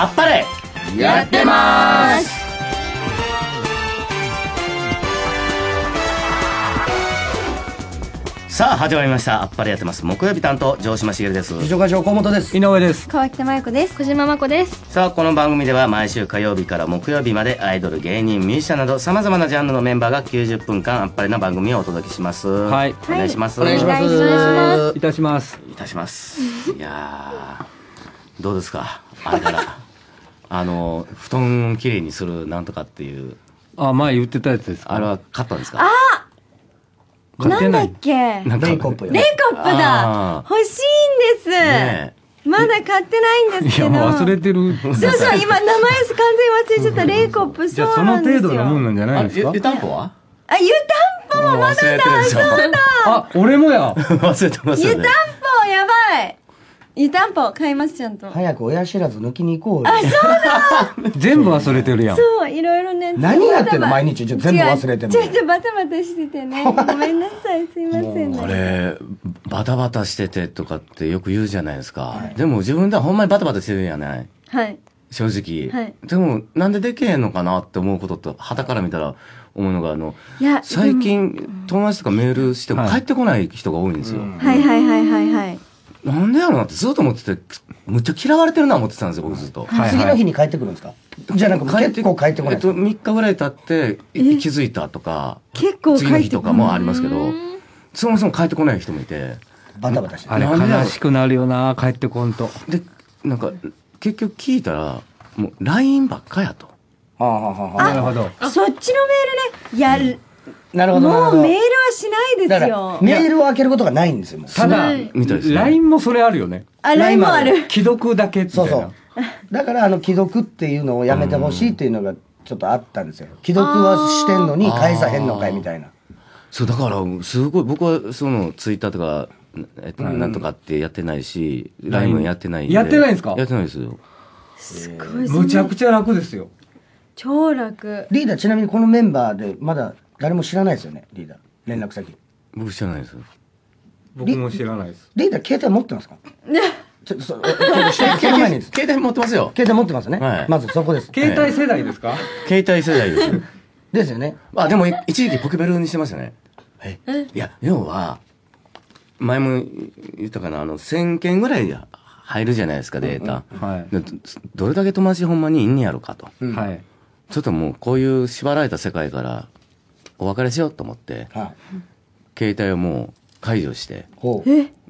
あっぱれ。やってます。さあ始まりました。あっぱれやってます。木曜日担当城島茂です。自助課長河本です。井上です。川北真由子です。小島真子ですさあこの番組では毎週火曜日から木曜日までアイドル芸人ミュージシャンなどさまざまなジャンルのメンバーが90分間あっぱれな番組をお届けします。はい。お願いします、お願いします。お願いたします。いたします。いやーどうですか？あれから。あの布団をきれいにするなんとかっていう。あ前言ってたやつですか？あれは買ったんですか？買ってなんだっけ？レイコップよレイコップだ。あ欲しいんです、ねまだ買ってないんですいやけど。もう忘れてる。そうそう今名前完全に忘れちゃった。レイコップそそうの程なんですよ。度のもんなんじゃないですか？湯たんぽは？あ湯たんぽもまだ忘れてるでしょあ俺もや。忘れてますよね。湯たんぽやばい湯たんぽ買いますちゃんと。早く親知らず抜きに行こうよ。全部忘れてるやん。そういろいろね。何やってんの毎日。全部忘れてんの。ちょっとバタバタしててね。ごめんなさいすいませんね。あれバタバタしててとかってよく言うじゃないですか、でも自分ではほんまにバタバタしてるんやない。はい。正直、はい。でもなんでできへんのかなって思うことって旗から見たら思うのがあの最近友達とかメールしてもはい。帰ってこない人が多いんですよ、はいはいはいはいはいなんでやろなってずっと思っててむっちゃ嫌われてるな思ってたんですよ僕ずっと、はい次の日に帰ってくるんですか？じゃなく結構帰ってこないえっと、3日ぐらい経ってい気づいたとか結構帰って次の日とかもありますけどそもそも帰ってこない人もいて。バタバタして。あれ悲しくなるよな帰ってこんと。でなんか結局聞いたらもう LINE ばっかやと。はあはあはあなるほど。そっちのメールね。いやなるほどなるほどもうメールはしないですよ。メールを開けることがないんですよただみたいですね。LINE もそれあるよね。あ LINE もある。既読だけみたいうなそそう。だからあの既読っていうのをやめてほしいっていうのがちょっとあったんですよ。既読はしてんのに返さへんのかいみたいな。そうだからすごい僕はそのツイッターとかえっとなんとかってやってないし LINE もやってないんで。やってないんですか？やってないですよ。すごい。むちゃくちゃ楽ですよ。超楽。リーダーちなみにこのメンバーでまだ誰も知らないですよねリーダー。連絡先。僕知らないです。僕も知らないです。リーダー携帯持ってますか？ちょっとそ 携帯前に。です携帯持ってますよ。携帯持ってますね、はい。まずそこです。携帯世代ですか？携帯世代です。よ ですよね。あでもい一時期ポケベルにしてましたね。いや要は前も言ったかなあの1000件ぐらい入るじゃないですかデータ、はい。でどどれだけ友達ほんまにいんねやろかと、はい。ちょっともうこういう縛られた世界からお別れしようと思ってはい。携帯をもう解除して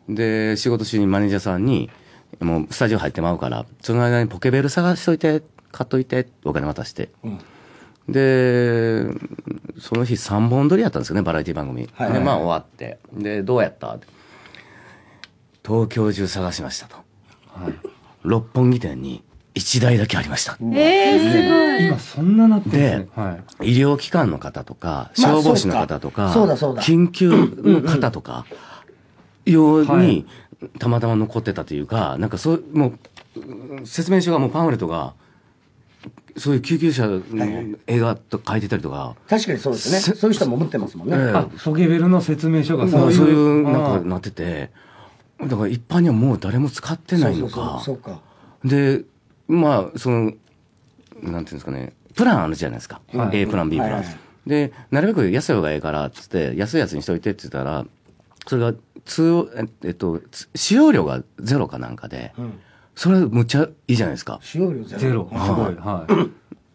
で仕事中にマネージャーさんに「もうスタジオ入ってまうからその間にポケベル探しといて買っといて」お金渡して、ん。でその日3本撮りやったんですよねバラエティ番組、はいでまあ終わって。でどうやった？って東京中探しましたと、六本木店に1台だけありました、えー、すごい。今そんななってではい。医療機関の方とかまあ消防士の方とか,、そうかそうだそうだ。緊急の方とかようはい。にたまたま残ってたというかなんかそうもううん説明書がもうパンフレットがそういう救急車の映画とか書いてたりとか、確かにそうですね。せそういう人も持ってますもんね、ええ。あポケベルの説明書がそうそういうなんあかなっててだから一般にはもう誰も使ってないのそうかそうそうか。でまあそのなんていうんですかねプランあるじゃないですか、はい。A プラン B プラン、はいはい。でなるべく安い方がいいからっつって安いやつにしといてって言ったらそれが通ええっとつ使用量がゼロかなんかで、それむっちゃいいじゃないですか。使用量ゼロ。ゼロ。すごい。は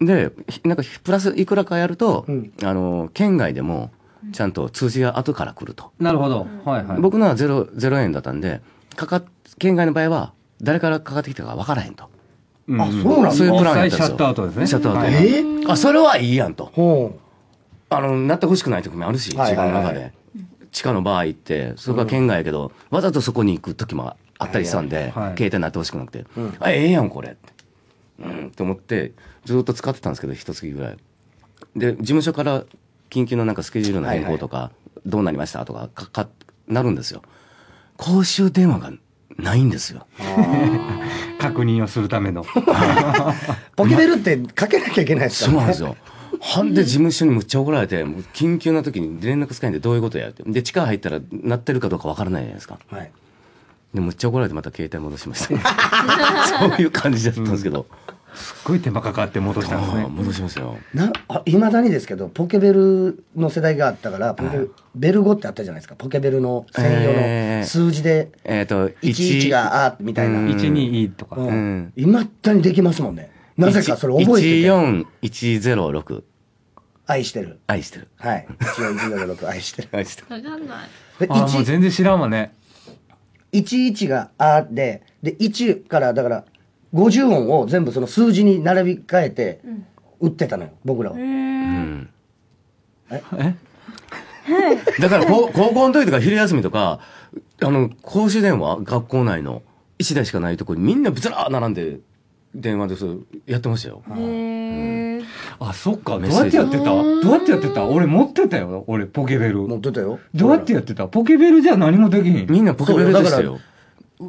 い。でひなんかプラスいくらかやると、うん。あの県外でもちゃんと通知が後から来ると、なるほど。はいはい。僕のはゼロゼロ円だったんでかかっ県外の場合は誰からかかってきたか分からへんとうんあそうなんだ。そういうプランやったんですよ。シャットアウトですね。シャットアウトはい。えー？あそれはいいやんと。ほあのなってほしくない時もあるしはいはいはい。自分の中で。地下のバー行ってそこが県外やけど、わざとそこに行く時もあったりしたんで、はいはい携帯になってほしくなくて「あええやんこれ」って。うんって思ってずっと使ってたんですけど一月ぐらい。で事務所から緊急のなんかスケジュールの変更とか、どうなりましたとかかかなるんですよ。公衆電話がないんですよ確認をするためのう ポケベルってかけなきゃいけないですからねそうなんですよほんで事務所にむっちゃ怒られて、もう緊急な時に連絡つかないんでどういうことやって。で、地下入ったら鳴ってるかどうかわからないじゃないですか。はいで、むっちゃ怒られてまた携帯戻しました。そういう感じだったんですけど。すっごい手間かかって戻したんですね。戻しましたよ。ないまだにですけどポケベルの世代があったからポケ、ベル語ってあったじゃないですかポケベルの専用えーの数字でえっ、と、11が「あ」みたいな、うん一二いいとか。いまだにできますもんねなぜかそれ覚えてて14106愛してる愛してる。はい14106愛してる愛してる。わかんない。であーもう1全然知らんわね。11が「あ」でで1からだから50音を全部その数字に並び替えて打ってたのよ僕らは、うん。え？だから 高校の時とか昼休みとか、あの、公衆電話、学校内の1台しかないところにみんなずらー並んで電話でそうやってましたよ。へえ。あ、そっか。どうメッセージやってやってた？どうやってやってた？俺持ってたよ。俺、ポケベル。持ってたよどうやってやってた？ポケベルじゃ何もできひん。みんなポケベルでしたよ。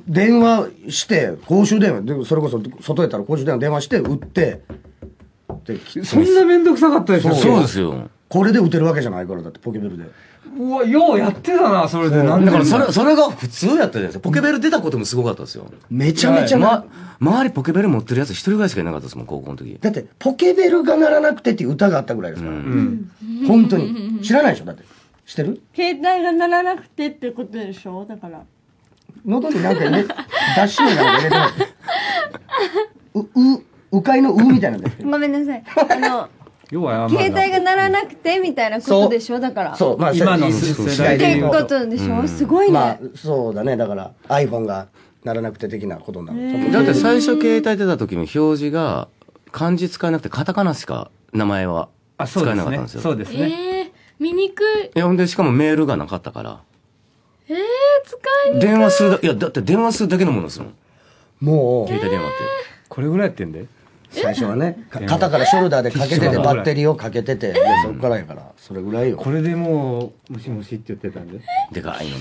電話して公衆電話でそれこそ外やったら公衆電話電話して打ってでそんなめんどくさかったでしょ？そうですよ。これで打てるわけじゃないからだってポケベルでうわ、ようやってたな、それで。なんだからそれれ、それが普通やったじゃないですか。ポケベル出たこともすごかったですよ。めちゃめちゃな、ま、周りポケベル持ってるやつ一人ぐらいしかいなかったですもん、高校の時。だってポケベルが鳴らなくてっていう歌があったぐらいですから、うん。本当に知らないでしょ？だって知ってる？携帯が鳴らなくてってことでしょ？だから。喉になんか入れ脱脂になんか入れてますうううかいの「う」みたいなごめんなさい。あの、要は、携帯が鳴らなくてみたいなことでしょ？だから。そうまあ今のせ世代で言うことでしょ？すごいまあね。そうだねだから iPhone が鳴らなくて的なことになるだって最初携帯出た時の表示が漢字使えなくてカタカナしか名前はあ、使えなかったんです。よ。そうですね。えー、見にくい。いや、ほんで、しかもメールがなかったから。えー、使いに電話するだ、いや、だって電話するだけのものですもん。もう携帯電話って。これぐらいやってんで。最初はねか肩からショルダーでかけててバッテリーをかけててでそっからやからそれぐらいよこれでもう、ムシムシって言ってたんで。でかいの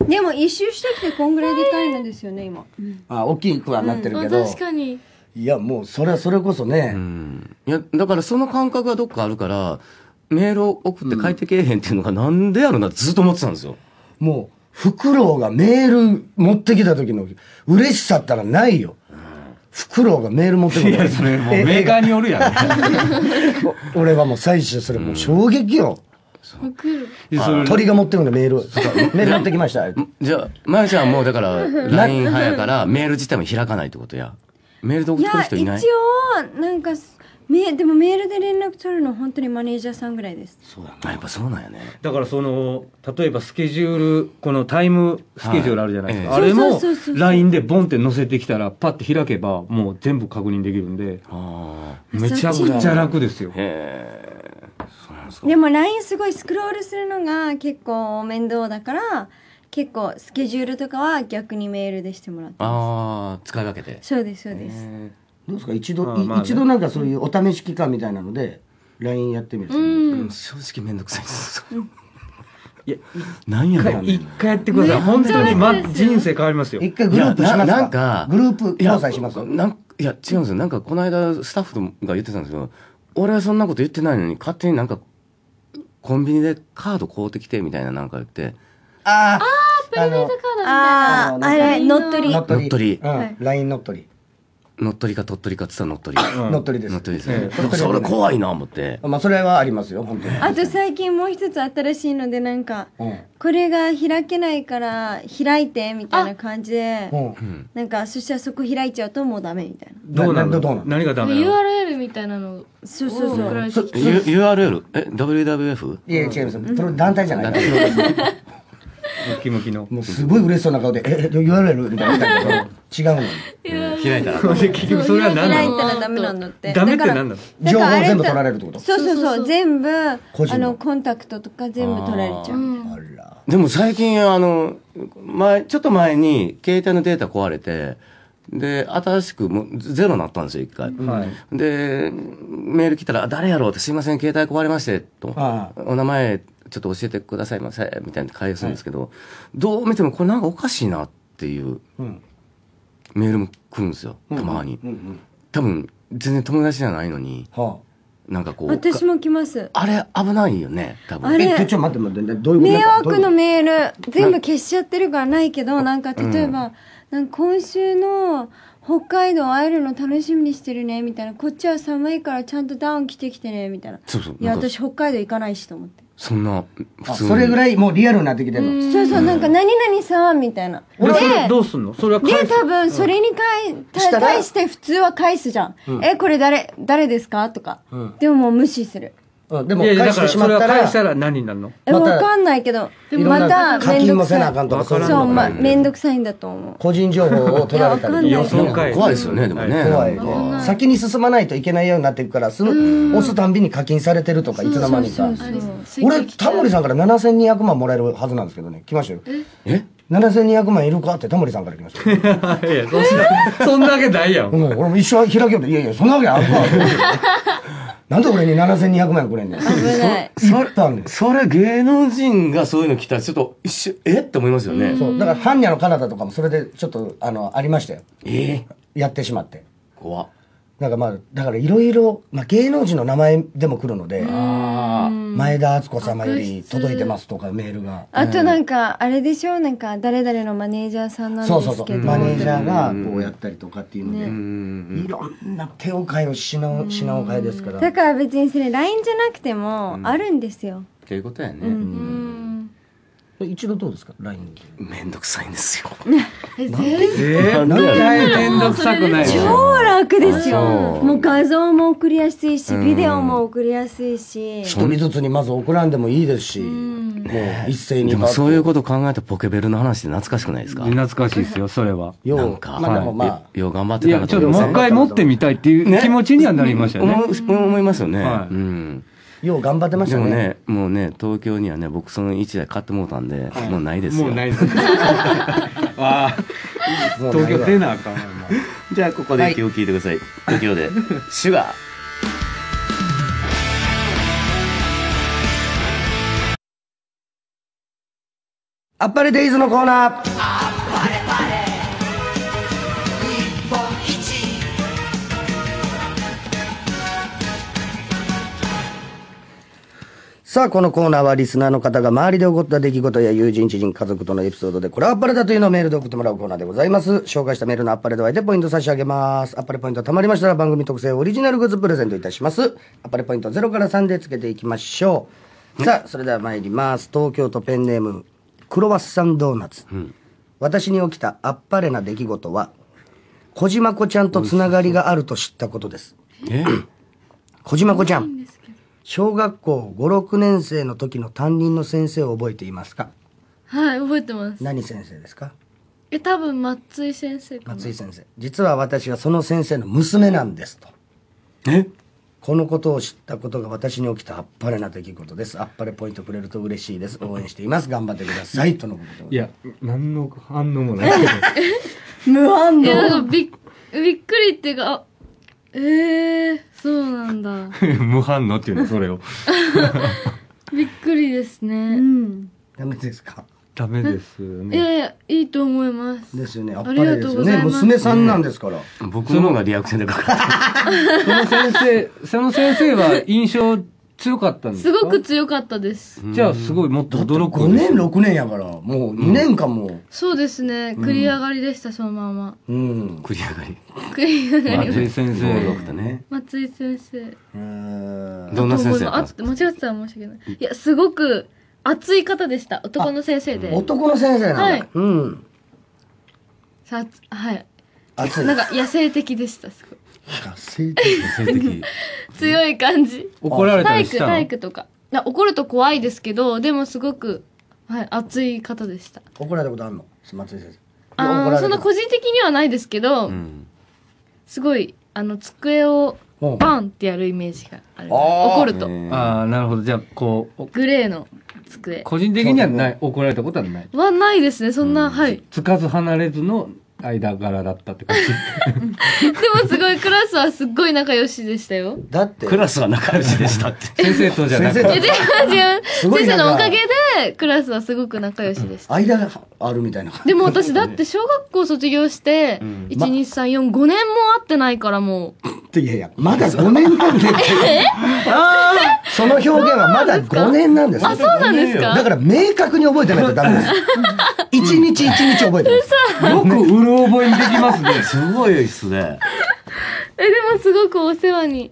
で。でも一周してきてこんぐらいでかいのですよね、今。あ大きくはなってるあけど、確かに。いやもうそれはそれこそね、うん。いや、だからその感覚がどっかあるから、メールを送って帰ってけえへんっていうのがなんでやろなってずっと思ってたんですよ。もうフクロウがメール持ってきた時の嬉しさったらないよ、フクロウがメール持ってくるいや、それもうえメーカーによるやん。お 俺はもう最初それもう衝撃よ、わかる。いやそれ鳥が持ってくるのメールメール持ってきましたじゃあ、まゆちゃんはもうだから、LINE 派やから、メール自体も開かないってことや。メールで送ってくる人いない？一応、なんか、めでもメールで連絡取るの本当にマネージャーさんぐらいです。あやっぱそうなんやね。だからその例えばスケジュールこのタイムスケジュールあるじゃないですか、はいあれもそうそうそうそう LINE でボンって載せてきたらパッて開けばもう全部確認できるんであめちゃくちゃ楽ですよでも LINE すごいスクロールするのが結構面倒だから、結構スケジュールとかは逆にメールでしてもらってまああ、使い分けて。す。そうです、そうです。へどうですか？一度、まあまあね。い一度なんかそういうお試し期間みたいなので LINE やってみる、え正直めんどくさいです。いやなんやろう一回やってください。本当に、ま、人生変わりますよ。一回グループしますか？いやななんかグループいや交際しますなんいや違うんですよ。なんかこの間スタッフが言ってたんですけど俺はそんなこと言ってないのに勝手になんかコンビニでカード買うてきてみたいななんか言って。あああのだからみたいな。ああ、あれ、乗っ取り。乗っ取り。乗っ取り。うんはい LINE 乗っ取り乗っ取りか鳥取りかっつったら乗っ取り。うん。乗っ取りです。乗っ取りですね。それ怖いな思って。まあそれはありますよ本当に。あと最近もう一つ新しいのでなんか、うん。これが開けないから開いてみたいな感じで、うん。なんかそしたらそこ開いちゃうともうダメみたいな。どうなの？などうなの？何がダメなの？URL みたいなの。そうそうそう。URL え？WWF? いやいや違います。プロ団体じゃない。ムキムキの。もうすごい嬉しそうな顔で「ええ URL?」みたいな。違うの。に開いたら。で結局それは何なの？開いたらダメなんだって。ダメって何なの情報全部取られるってこと？そうそうそう。全部個人の。あのコンタクトとか全部取られちゃう。うん。あらでも最近あの前ちょっと前に携帯のデータ壊れてで新しくもうゼロになったんですよ一回、はい。でメール来たらあ「誰やろう?」って「すいません携帯壊れまして」と。あ「お名前ちょっと教えてくださいませ」みたいな返すんですけど、どう見てもこれなんかおかしいなっていう。うん。メールも来るんですよたまに、うんうん。多分全然友達じゃないのにはなんかこう私も来ます。あれ危ないよね多分。あれえちょ待って待ってどういうこと迷惑のメメール全部消しちゃってるからないけどなんか例えば、なんか今週の北海道会えるの楽しみにしてるねみたいな。こっちは寒いからちゃんとダウン着てきてねみたいな。そうそう。いやなんか私北海道行かないしと思って。そんな普通に。それぐらいもうリアルになってきてるの？そうそうなんか何々さみたいな。でそれでどうすんの？それはで返す？多分それに対したら？対して普通は返すじゃん、えこれ誰誰ですか？とか、でももう無視するうん。でも返してしまったら。返したら何になるの？え、またわかんないけどいろんなまた課金もせなあかんとかそういうそう、ま、のがめんどくさいんだと思う。個人情報を取られたり予想かい。怖いですよねでもね。怖い。先に進まないといけないようになっていくからすぐ押すたんびに課金されてるとかいつの間にか。そうそうあれ俺タモリささんから7200万もらえるはずなんですけどね来ましたよ。え？7200万いるかってタモリさんから来ましたよ。いやそんなそんなわけないやん。うん、俺も一生開けようと。いやいやそんなわけあるかなんで俺に7200万くれんねん?危ない。いっぱいあんねんそれ芸能人がそういうの来たらちょっと一瞬えっ?て思いますよね。そう。だから般若の彼方とかもそれでちょっとあのありましたよ。ええ。やってしまって。怖っなんかまあだからいろいろまあ芸能人の名前でも来るのであ前田敦子様より届いてますとかメールが。あとなんかあれでしょなんか誰々のマネージャーさんなんそうそうですけど。そうマネージャーがこうやったりとかっていうので、いろんな手を変えを品を品を変えですから。だから別にそれ LINE じゃなくてもあるんですよ、っていうことやね。うん一度どうですか？LINE めんどくさいんですよ。え全えー、なんでめんどくさくない超楽ですよ。もう画像も送りやすいしビデオも送りやすいし。一人ずつにまず送らんでもいいですし、もう一斉に。でもそういうここと考えたらポケベルの話って懐かしくないですか？懐かしいですよそれは。ようなんか。まあでもまあ、よよう頑張っていたなやちょっともう一回持ってみたいっていう気持ちにはなりましたよね。思う思いますよね、はいうんよう頑張ってましたね。でもねもうね東京にはね僕その1台買ってもうたんで、もうないですよ。もうないです。あ。あ東京出なあかんわじゃあここで一曲聴いてください、東京で「シュガー」あっぱれデイズのコーナーさあ、このコーナーはリスナーの方が周りで起こった出来事や友人、知人、家族とのエピソードで、これはあっぱれだというのをメールで送ってもらうコーナーでございます。紹介したメールのあっぱれ度合いでポイント差し上げます。あっぱれポイント貯まりましたら番組特製オリジナルグッズプレゼントいたします。あっぱれポイント0から3でつけていきましょう。さあ、それでは参ります。東京都ペンネーム、クロワッサンドーナツ。私に起きたあっぱれな出来事は、小島子ちゃんとつながりがあると知ったことです。え？小島子ちゃん。小学校5、6年生の時の担任の先生を覚えていますか？はい覚えてます何先生ですか？え多分松井先生かな松井先生。実は私はその先生の娘なんですと。え？このことを知ったことが私に起きたあっぱれな出来事です。あっぱれポイントくれると嬉しいです。応援しています。頑張ってください。とのことでいや何の反応もないけ 無反いやなん応かびっびっくりっていうかあえー、そうなんだ。ど 無反応っていうのそれを。びっくりですうね、ん。ダメですか？ダメですよいねやいやいいと思います。ですよね。あっぱありがれですよね。とうございます。娘さんなんですから。僕の方がリアクションでかかった その先生その先生は印象強かったんですか？すごく強かったです。じゃあすごいもっと驚く5年、6年やから、もう2年間も。そうですね。繰り上がりでした、そのまま。うん。繰り上がり。繰り上がり。松井先生。だったね。松井先生。うー。んどんな先生だったんですか？あ間違ってたら申し訳ない。いやすごく熱い方でした。男の先生で。男の先生なんだ。はい。うん。さはい。熱い。なんか野生的でしたすごい 強い感じ。怒られた体育りしたの？体育とか。いや怒ると怖いですけどでもすごくはい熱い方でした。怒られたことあるの？松井先生。あそんな個人的にはないですけど、うん。すごいあの机をうん。バンってやるイメージがある。怒ると、えー。ああなるほど。じゃあこうおグレーの机。個人的にはない怒られたことはない。はないですねそんな、はい。つかず離れずの間柄だったって感じ。でもすごいクラスはすっごい仲良しでしたよ。だって、クラスは仲良しでしたって。先生とじゃなく先生え、て。違う違う。先生のおかげで、クラスはすごく仲良しでした。間があるみたいな。でも私だって小学校卒業して、1、2、3、4、5年も会ってないからもう。いやいや、まだ5年なんですよ。その表現はまだ5年なんですよあ、そうなんですか？だから明確に覚えてないとダメです。一日一日覚えてます。よくうる覚えにできますね。すごいっすね。え、でもすごくお世話に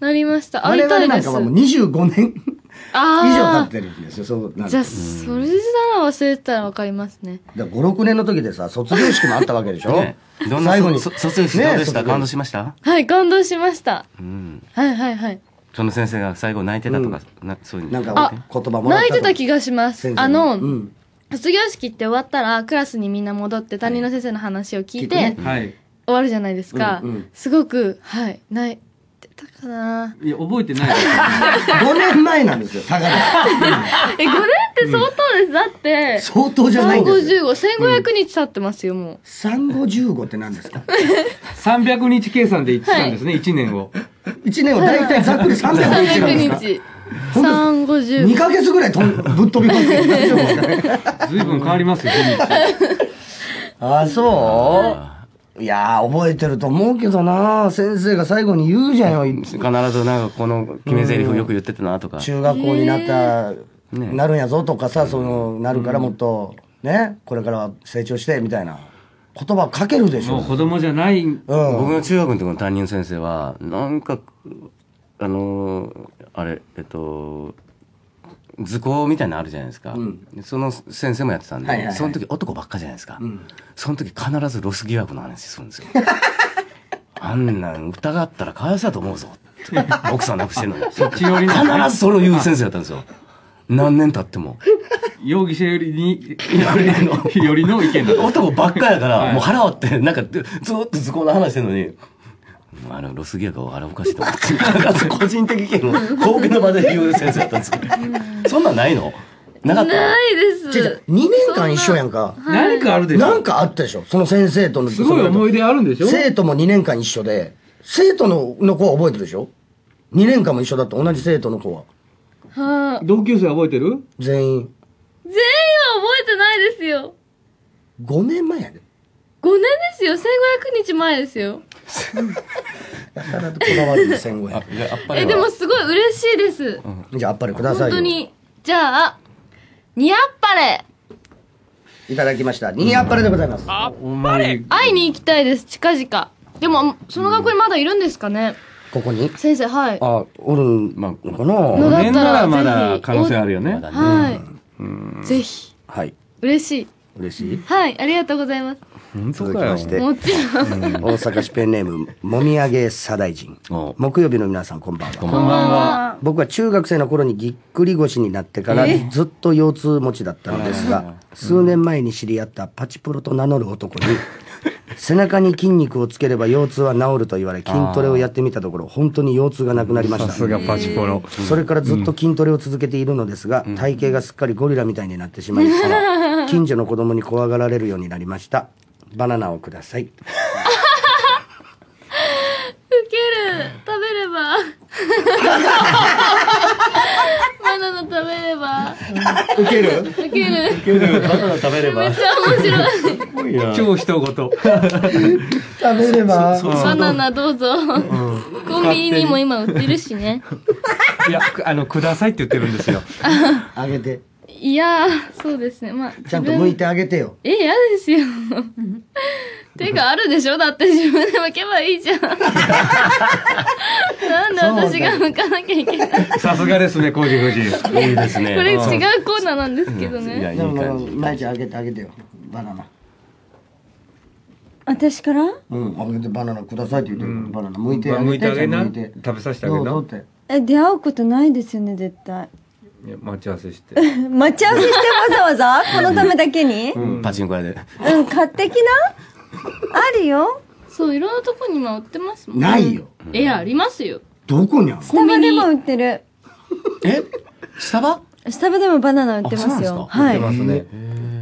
なりました。会い我たいです。々なんかはもう25年以上経あってるんですよ。そうなあ。じゃあ。それなら忘れてたらわかりますね。だから5、6年の時でさ、卒業式もあったわけでしょ？ねどんな最後に。そ卒業式どうでした？ね感動しました？はい、感動しました。うん。はいはいはい。その先生が最後泣いてたとか、なそういうなんかあ言葉も泣いてた気がしますあの、うん卒業式って終わったら、クラスにみんな戻って担任の先生の話を聞いて、はい。終わるじゃないですか。うんうんすごく、はい、泣いてたかな。いや、覚えてないです。5年前なんですよ、たかが。え、5年って相当です。だって、相当じゃないんですよ。355、1500日経ってますよ、もう。産後15って何ですか？300日計算で言ってたんですね、1年を。?1 年を大体ざっくり300日なんですか？300日。3、2 50。ヶ月ぐらいとんぶっ飛びますけど大丈夫ですかねずいぶん変わりますよ。あ、そう？いやー、覚えてると思うけどな先生が最後に言うじゃんよ。必ずなんかこの決め台詞よく言ってたなとか。中学校になった、ねなるんやぞとかさ、その、なるからもっと、ね、これからは成長して、みたいな言葉かけるでしょ。もう子供じゃない。うん。僕の中学の時の担任の先生は、なんか、あのーあれ、えっと、図工みたいなのあるじゃないですか。んでその先生もやってたんで、はいはいはいその時男ばっかじゃないですか。んその時必ずロス疑惑の話するんですよ。あんなん疑ったら返せだと思うぞ。奥さん亡くしてるのに。そっち寄りの必ずそれを言う先生だったんですよ。何年経っても。容疑者よりに、よりの意見だった。男ばっかやから、はいもう腹割って、なんか、ずーっと図工の話してるのに、あの、ロスギアがあれおかしいと思って、個人的意見を公共の場で言う先生だったんですよ。そんなんないの？なかった？ないです。違う違う2年間一緒やんか。何かあるでしょなんかあったでしょ？その先生との。すごい思い出あるんでしょ？生徒も2年間一緒で、生徒のの子は覚えてるでしょ ?2 年間も一緒だった同じ生徒の子は。はあ、同級生覚えてる？全員。全員は覚えてないですよ。5年前やで。5年ですよ。1500日前ですよ。やたらとこだわるの1500。じゃあ、あっぱれえ、はでもすごい嬉しいです。じゃあ、あっぱれくださいよ。本当に。じゃあ、ニャッパレいただきました。ニーあっぱれでございます。お前、会いに行きたいです、近々。でも、その学校にまだいるんですかね？ここに？先生、はい。あ、おるんまあのかのなだ5年ならまだ可能性あるよね。はい。ぜひ。はい。嬉しい。嬉しい？はい、ありがとうございます。本当かよ続きま。して、もちろん。大阪市ペンネーム、もみあげ左大臣お。木曜日の皆さん、こんばんは。こんばんは。僕は中学生の頃にぎっくり腰になってからずっと腰痛持ちだったのですが、数年前に知り合ったパチプロと名乗る男に、背中に筋肉をつければ腰痛は治ると言われ筋トレをやってみたところ本当に腰痛がなくなりましたさすがパチプロ。それからずっと筋トレを続けているのですが、体型がすっかりゴリラみたいになってしまい、近所の子供に怖がられるようになりましたバナナをくださいウケる。食べれば。バナナ食べれば。ウケる？ウケる。バナナ食べればめっ。ちゃ面白い。超一言。食べればバナナどうぞ。コンビニにも今売ってるしね。いや、くあの、くださいって言ってるんですよ。あげていやー、そうですね。まあ、ちゃんと剥いてあげてよ。え、嫌ですよ。手があるでしょ？だって自分で剥けばいいじゃん。なんで私が剥かなきゃいけないさすがですね、コージ夫人。いいですね。これ違うんうコーナーなんですけどいや、ね。いいでも感じ。まいちゃんあげてあげてよ。バナナ。私から？うん。あげてバナナくださいって言ってバナナ剥いてあ剥げて。食べさせてあげな。どうぞって。え出会うことないですよね絶対。いや待ち合わせして。待ち合わせしてわざわざ？このためだけに？パチンコ屋で。うん買ってきな？あるよ。そう、いろんなとこに今売ってますもん。ないよ。え、ありますよ。どこにあるスタバでも売ってる。え？スタバ？スタバでもバナナ売ってますよ。あそうなんですか？はい。出ますね。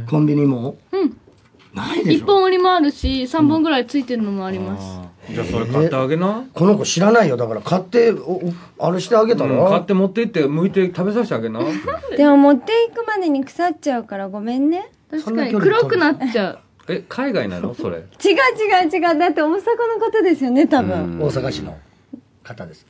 コンビニも？一ないでしょ。本折りもあるし、三本ぐらいついてるのもあります。じゃあそれ買ってあげな、この子知らないよ。だから買っておおあれしてあげたら、うん買って持って行って剥いて食べさせてあげな。でも持っていくまでに腐っちゃうからごめんね。確かに。黒くなっちゃう。え海外なの？それ。違う違う違う。だって大阪の方ですよね多分、うん。大阪市の方です。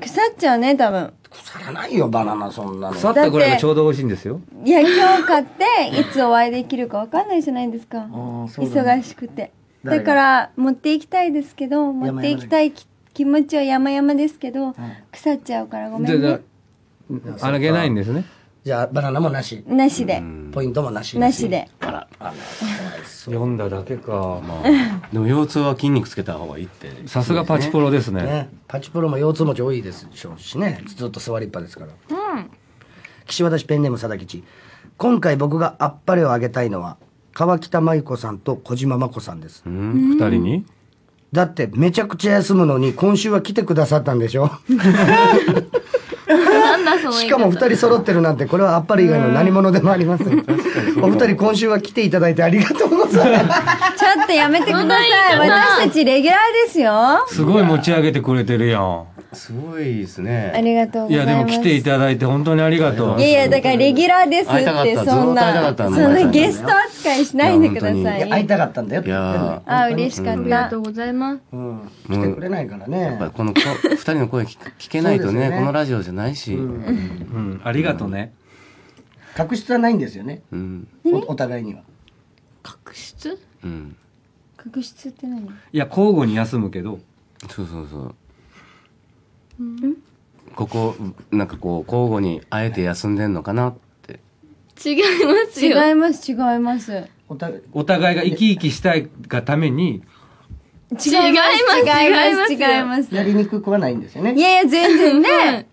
腐っちゃうね多分。腐らないよバナナそんなの。腐ったぐらいがちょうど美味しいんですよ。いや今日買っていつお会いできるかわかんないじゃないですか。忙しくてだから持っていきたいですけど々持っていきたいき気持ちは山々ですけど、腐っちゃうからごめんじゃねああげないんですね。じゃあバナナもなし。なしで、ポイントもなし。なしで。あら。読んだだけか。でも腰痛は筋肉つけた方がいいって。さすがパチプロですね。ね。パチプロも腰痛持ち多いでしょうしね。ずっと座りっぱですから。岸和田市ペンネーム佐田吉。今回僕があっぱれをあげたいのは川北舞子さんと小島真子さんです。二人に？だってめちゃくちゃ休むのに今週は来てくださったんでしょ？なんだその言い方。しかも二人揃ってるなんてこれはあっぱれ以外の何者でもありません。お二人今週は来ていただいてありがとうございます。ちょっとやめてください。私たちレギュラーですよ。すごい持ち上げてくれてるやんすごいですあねりがとうごいざいます。やでも来ていただいて本当にありがとう。いやいやだからレギュラーです会いたかってそんずっと会いたかなったそんなゲスト扱いしないでください。会いたかったんだよって。あ嬉しかった。ありがとうございます。うん、来てくれないからね。やっぱりこのこ二人の声聞聞けないとねこのラジオじゃないし。うん。ありがとうね。確執はないんですよね。うん。おお互いには。確執？うん。確執って何？いや交互に休むけど。そうそうそうここなんかこう交互にあえて休んでんのかな？って違いますよ。違います違います。お互いお互いが生き生きしたいがために？違います違います違います違います。やりにくくはないんですよね。いやいや全然ね。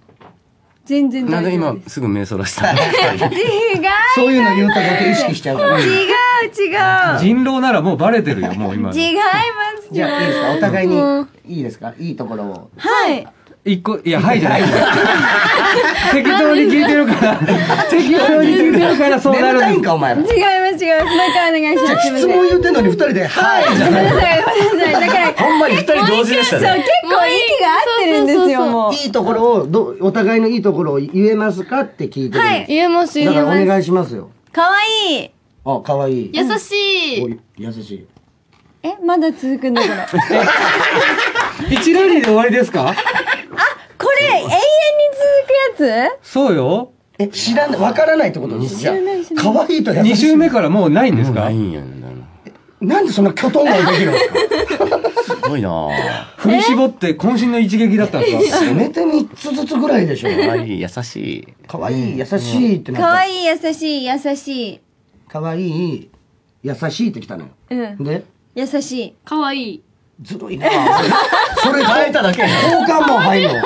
全然なんで今すぐ目そらしたの？違うそういうの言うとだけ意識しちゃうから。違う違う。人狼ならもうバレてるよもう今の。違います。じゃあいいですか？お互いにいいですか？いいところを。はい一個いやはいじゃない。適当に聞いてるから。適当に聞いてるからそうなるかお前ら。違います違います。もう一回お願いします。質問言ってんのに二人で「はい」じゃない。ごめんなさいごめんなさい。だからほんまに二人同時でしたそうね結構息が合ってるんですよもう。いいところをどお互いのいいところを言えますかって聞いてるんはい。です言えます。言だからお。願いしますよ。かわい。いあ可愛い。優しい。優しい。えまだ続くんだこれ 一ラリーで終わりですか？これ永遠に続くやそうよ。え知らないわからないってことですじゃあ知らないい可愛いと優しい。2週目からもうないんですか？もうないんやねなんでそんな巨頭ができるんですか？すごいな。ぁ振り絞って渾身の一撃だったんですか？せめて3つずつぐらいでしょ。可愛い優しい。可愛い優しいってつなった。かわいい優しい優しい。可愛い優しいってきたのよ。うん。で？優しい。かわいい。ずるいな。それ変えただけ交換も入んの？交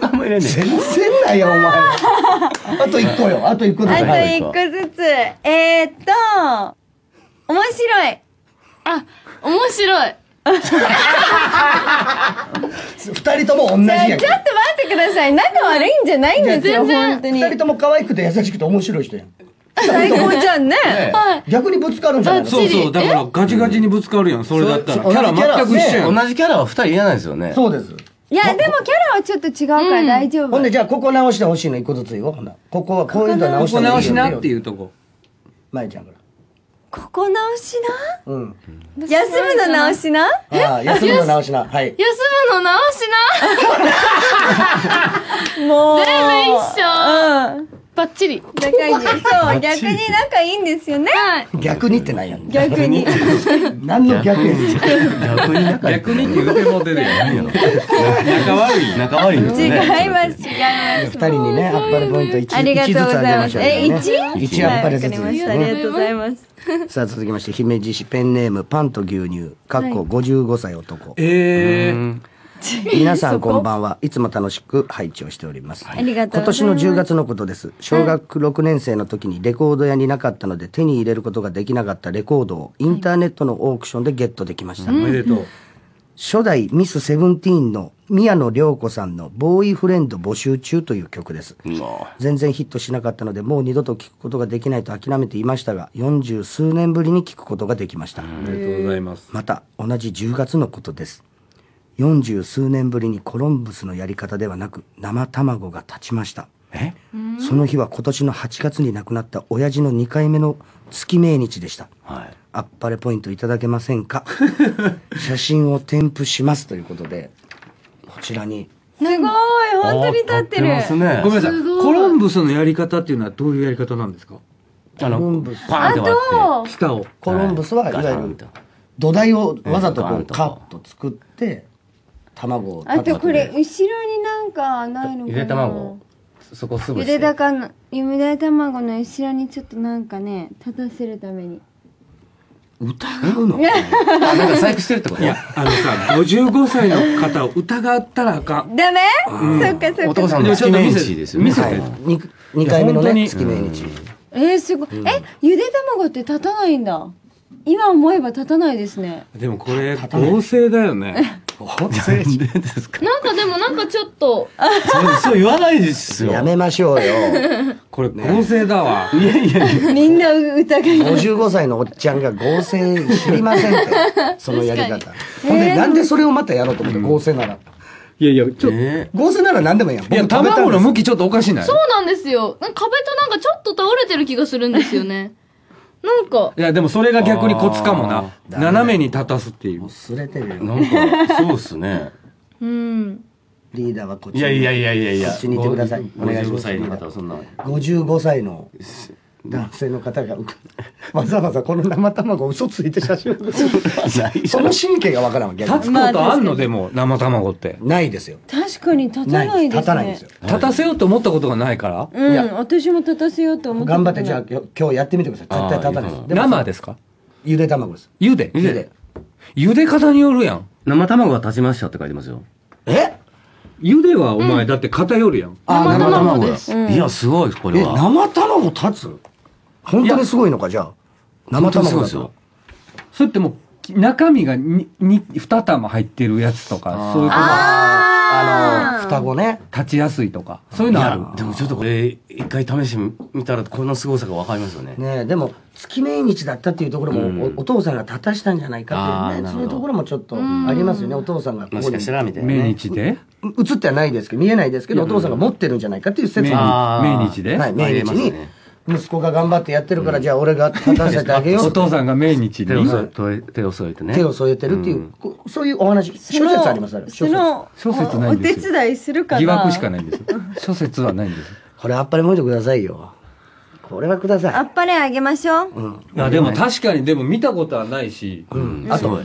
換も入れんねん。全然ないよお前。あと1個よ。あと1個ずつあとはい一個ずつ。えー、っと面白い。あ、面白い。2人とも同じやん。ちょっと待ってください。仲悪いんじゃないんですよ本当に。2人とも可愛くて優しくて面白い人やん最高じゃんね。逆にぶつかるんじゃないの？そうそうだからガチガチにぶつかるやんそれだったら。キャラ全く一緒やん。同じキャラは二人いらないですよね。そうです。いやでもキャラはちょっと違うから大丈夫、ほんでじゃあここ直してほしいの1個ずつ言おう。ほんならここはこういうの直ここしてもいいよ直しなっていうとこ。まゆちゃんから。ここ直しうん。な。休むの直しな？ああ休むの直しな。はい。休むの直し もう。な。全部一緒。うんバッチリ。仲いいそう逆に仲いいんですよね。はい。逆にってないやん。逆に。何の逆やねん。逆に。仲逆にって言うてもうてるやん仲悪い。仲悪いんです違いよねます違います。二人にねアッパレポイント1ありがとうございます。え一？一アッパレずつありがとうございます。さあ続きまして姫路市ペンネームパンと牛乳かっこ55歳男。えー。うん 皆さんこんばんは。いつも楽しく拝聴しております。ありがとう今年のございます。10月のことです。小学6年生の時にレコード屋になかったので手に入れることができなかったレコードをインターネットのオークションでゲットできました、おめでとう。初代ミスセブンティーンの宮野涼子さんのボーイフレンド募集中という曲です。全然ヒットしなかったので、もう二度と聴くことができないと諦めていましたが、40数年ぶりに聴くことができました。ありがとうございます。また、同じ10月のことです。40数年ぶりにコロンブスのやり方ではなく、生卵が立ちました。え？その日は今年の8月に亡くなった親父の2回目の月命日でした。はい。あっぱれポイントいただけませんか？写真を添付しますということで、こちらに。すごい本当に立ってるね。ごめんなさい。コロンブスのやり方っていうのはどういうやり方なんですか？あのコロンブス、パーンって割って。下を。コロンブスはいわゆる土台をわざとこううんカット作って、卵をあとこれで後ろになんかないのかな？ゆで卵。そこすぐゆして。でだかのゆで卵の後ろにちょっとなんかね立たせるために。疑うの？あなんか細工してるってこと？いや、あのさ、55歳の方を疑ったらあかん。ダメ？そっかそっか。お父さんの月命日ですよね。はい。に二回目のねいや本当に。月命日。えー、すごい、えゆで卵って立たないんだ。今思えば立たないですね。でもこれ、合成だよね。なんでですか？なんかでもなんかちょっと。そうそう言わないですよ。やめましょうよ。これ、合成だわ。いやいやいや。みんな疑い55歳のおっちゃんが合成知りませんって。そのやり方。ほんでなんでそれをまたやろうと思って合成なら。いやいや、ちょっと。いえ合成なら何でもいいやん。や、僕食べたん卵の向きちょっとおかしない？そうなんですよ。壁となんかちょっと倒れてる気がするんですよねなんかいや、でもそれが逆にコツかもな。斜めに立たすっていう。忘れてるよーなんかそうっすね。うんリーダーはこっちいやいやいやいやいや。こっちにいてくださいお願いし55ます歳の方はそんな。55歳の男性の方が わざわざこの生卵嘘ついて写真をその神経がわからんわ逆に立つことあんの？でも、生卵って。ないですよ。確かに立たないですね。立たないんですよ。立たせようと思ったことがないから？うんいや。私も立たせようと思った頑張ってじゃあよ今日やってみてください。絶対立たないです。生ですか？ゆで卵です。茹で？ゆで。茹で方によるやん。生卵が立ちましたって書いてますよ。え？茹ではお前、だって偏るやん。あ生生卵です。いや、すごい、これえは。生卵立つ？本当にすごいのかじゃあ。生卵だと。それってもう、き中身がに、に、二玉入ってるやつとか、そういうことあの双子ね。立ちやすいとか、そういうのある。いやでもちょっとこれ、一回試してみたら、この凄さがわかりますよね。ねえでも月命日だったっていうところも、うん。おお父さんが立たしたんじゃないかっていうねそういうところもちょっとありますよね。お父さんがここに。もしかしたらみたいな、命ね。日で？映ってはないですけど見えないですけど、お父さんが持ってるんじゃないかっていう説も。命日。で、はい、命日ありえますにね息子が頑張ってやってるから、じゃあ俺が立たせてあげよおう父さんが命日に。手を添え手を添えてね。手を添えてるっていう、そういうお話諸説あります諸説その諸説。ないおんですよ。お手伝いするかな。疑惑しかないんです諸説はないんですこれあっぱれもいてくださいよこれはくださいあっぱれあげましょう、いやでも確かにでも見たことはないし、うん、あと。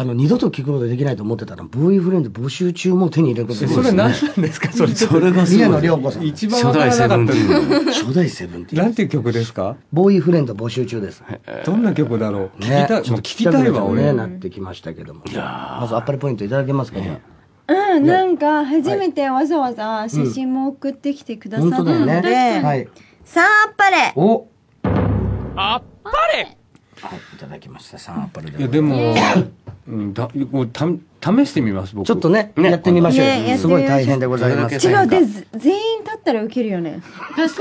あの二度と聞くことできないと思ってたらボーイフレンド募集中も手に入れることできるそれ何なんですか？それそれがす宮ごい。野涼子さん。一番わから初代なかったセブンティーン。初代セブンティーン。なんていう曲ですかボーイフレンド募集中です。どんな曲だろう？聞きねたい、もう聞きたいわ俺、ねなってきましたけども。まずあっぱれポイントいただけますか？じゃあうん、なんか初めてわざわざ写真も送ってきてくださったので、ね。はい。さああっぱれ。お。はいいただきました。さああっぱれでいやでも、うん、だこうた試してみます僕。ちょっとねやってみましょうねやってみましょう。すごい大変でございます。違うでず全員立ったらウケるよね。